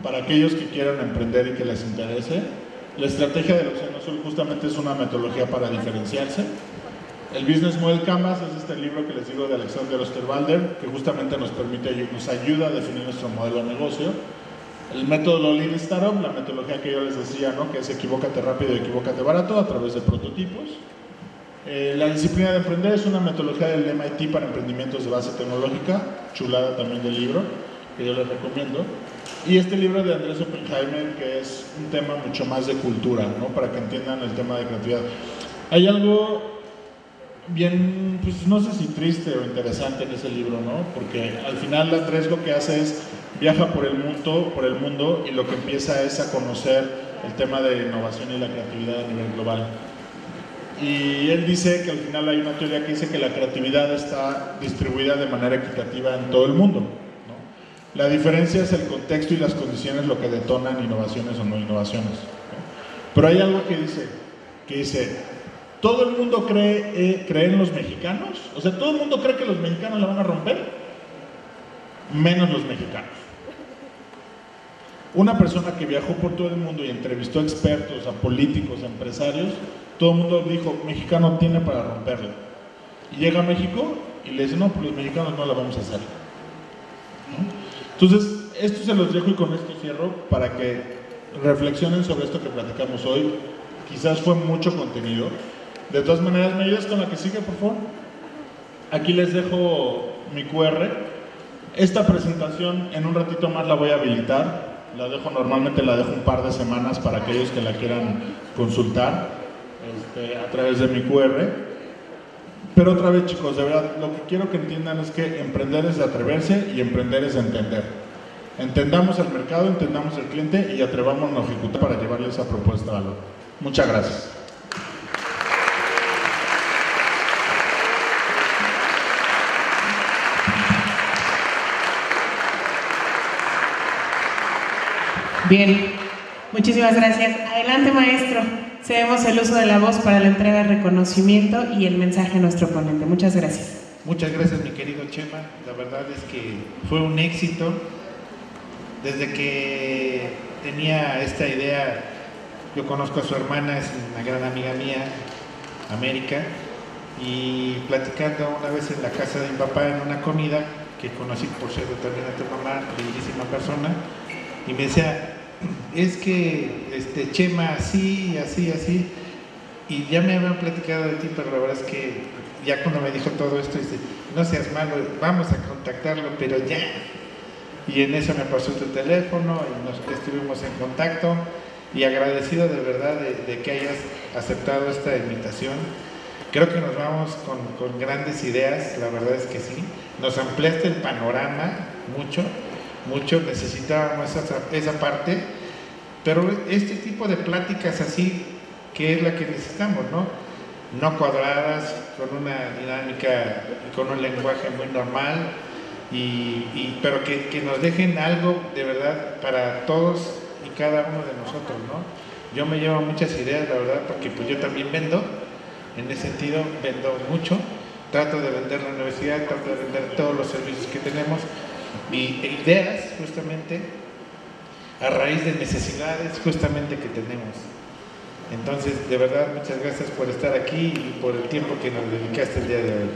S2: para aquellos que quieran emprender y que les interese. La estrategia del Océano Azul justamente es una metodología para diferenciarse. El Business Model Canvas es este libro que les digo de Alexander Osterwalder, que justamente nos permite, nos ayuda a definir nuestro modelo de negocio. El método Lean Startup, la metodología que yo les decía, ¿no? que es equivócate rápido y equivócate barato a través de prototipos. Eh, la disciplina de emprender es una metodología del MIT para emprendimientos de base tecnológica, chulada también del libro, que yo les recomiendo. Y este libro de Andrés Oppenheimer, que es un tema mucho más de cultura, ¿no? para que entiendan el tema de creatividad. Hay algo bien, pues no sé si triste o interesante en ese libro, ¿no? Porque al final Andrés lo que hace es viaja por el mundo, por el mundo y lo que empieza es a conocer el tema de innovación y la creatividad a nivel global. Y él dice que al final hay una teoría que dice que la creatividad está distribuida de manera equitativa en todo el mundo. La diferencia es el contexto y las condiciones lo que detonan innovaciones o no innovaciones. ¿no? Pero hay algo que dice, que dice, ¿todo el mundo cree, eh, cree en los mexicanos? O sea, ¿todo el mundo cree que los mexicanos la van a romper? Menos los mexicanos. Una persona que viajó por todo el mundo y entrevistó a expertos, a políticos, a empresarios, todo el mundo dijo, mexicano tiene para romperla. Y llega a México y le dice, no, pues los mexicanos no la vamos a hacer. Entonces, esto se los dejo y con esto cierro para que reflexionen sobre esto que platicamos hoy. Quizás fue mucho contenido. De todas maneras, ¿me ayudas con la que sigue, por favor? Aquí les dejo mi QR. Esta presentación en un ratito más la voy a habilitar. La dejo normalmente, la dejo un par de semanas para aquellos que la quieran consultar este, a través de mi QR. Pero otra vez chicos, de verdad, lo que quiero que entiendan es que emprender es atreverse y emprender es de entender. Entendamos el mercado, entendamos el cliente y atrevámonos a ejecutar para llevarle esa propuesta de valor. Muchas gracias.
S1: Bien, muchísimas gracias. Adelante, maestro. Cedemos el uso de la voz para la entrega de reconocimiento y el mensaje a nuestro ponente. Muchas gracias.
S5: Muchas gracias, mi querido Chema. La verdad es que fue un éxito. Desde que tenía esta idea, yo conozco a su hermana, es una gran amiga mía, América, y platicando una vez en la casa de mi papá en una comida, que conocí por cierto también a tu mamá, bellísima persona, y me decía, es que este, Chema así, así, así, y ya me habían platicado de ti, pero la verdad es que ya cuando me dijo todo esto, dice, no seas malo, vamos a contactarlo, pero ya. Y en eso me pasó tu teléfono y nos estuvimos en contacto y agradecido de verdad de, que hayas aceptado esta invitación. Creo que nos vamos con, con grandes ideas, la verdad es que sí. Nos ampliaste el panorama mucho mucho, necesitábamos esa, esa parte, pero este tipo de pláticas así, que es la que necesitamos, ¿no? No cuadradas, con una dinámica, con un lenguaje muy normal, y, pero que, que, nos dejen algo de verdad para todos y cada uno de nosotros, ¿no? Yo me llevo muchas ideas, la verdad, porque pues yo también vendo, en ese sentido vendo mucho, trato de vender la universidad, trato de vender todos los servicios que tenemos, y ideas justamente a raíz de necesidades justamente que tenemos. Entonces, de verdad, muchas gracias por estar aquí y por el tiempo que nos dedicaste el día de hoy.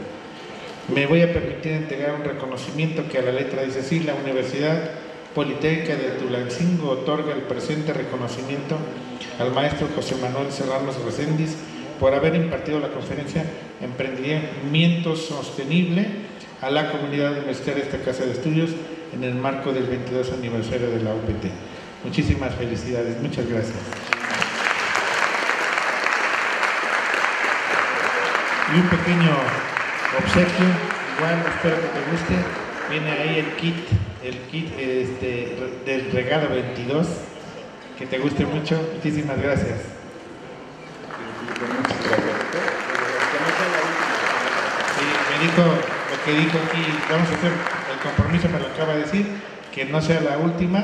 S5: Me voy a permitir entregar un reconocimiento que a la letra dice así, la Universidad Politécnica de Tulancingo otorga el presente reconocimiento al maestro José Manuel Serrano Reséndiz por haber impartido la conferencia Emprendimiento Sostenible a la comunidad universitaria de esta Casa de Estudios en el marco del 22 aniversario de la UPT. Muchísimas felicidades, muchas gracias. Y un pequeño obsequio, igual espero que te guste, viene ahí el kit, el kit este, del regalo 22, que te guste mucho, muchísimas gracias. Me dijo que dijo aquí, vamos a hacer el compromiso, me lo acaba de decir, que no sea la última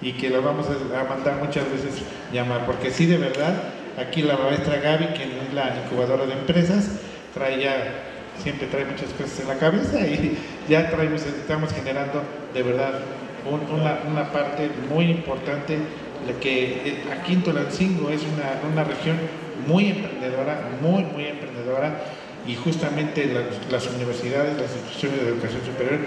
S5: y que lo vamos a mandar muchas veces llamar, porque sí, de verdad, aquí la maestra Gaby, que es la incubadora de empresas, trae ya, siempre trae muchas cosas en la cabeza y ya traemos, estamos generando de verdad un, una, parte muy importante, la que aquí en Tulancingo es una, una región muy emprendedora, muy, muy emprendedora, y justamente las, universidades, las instituciones de educación superior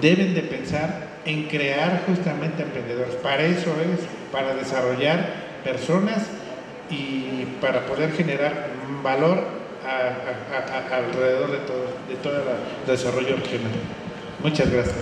S5: deben de pensar en crear justamente emprendedores. Para eso es, para desarrollar personas y para poder generar valor alrededor de todo, de todo el desarrollo regional. Muchas gracias.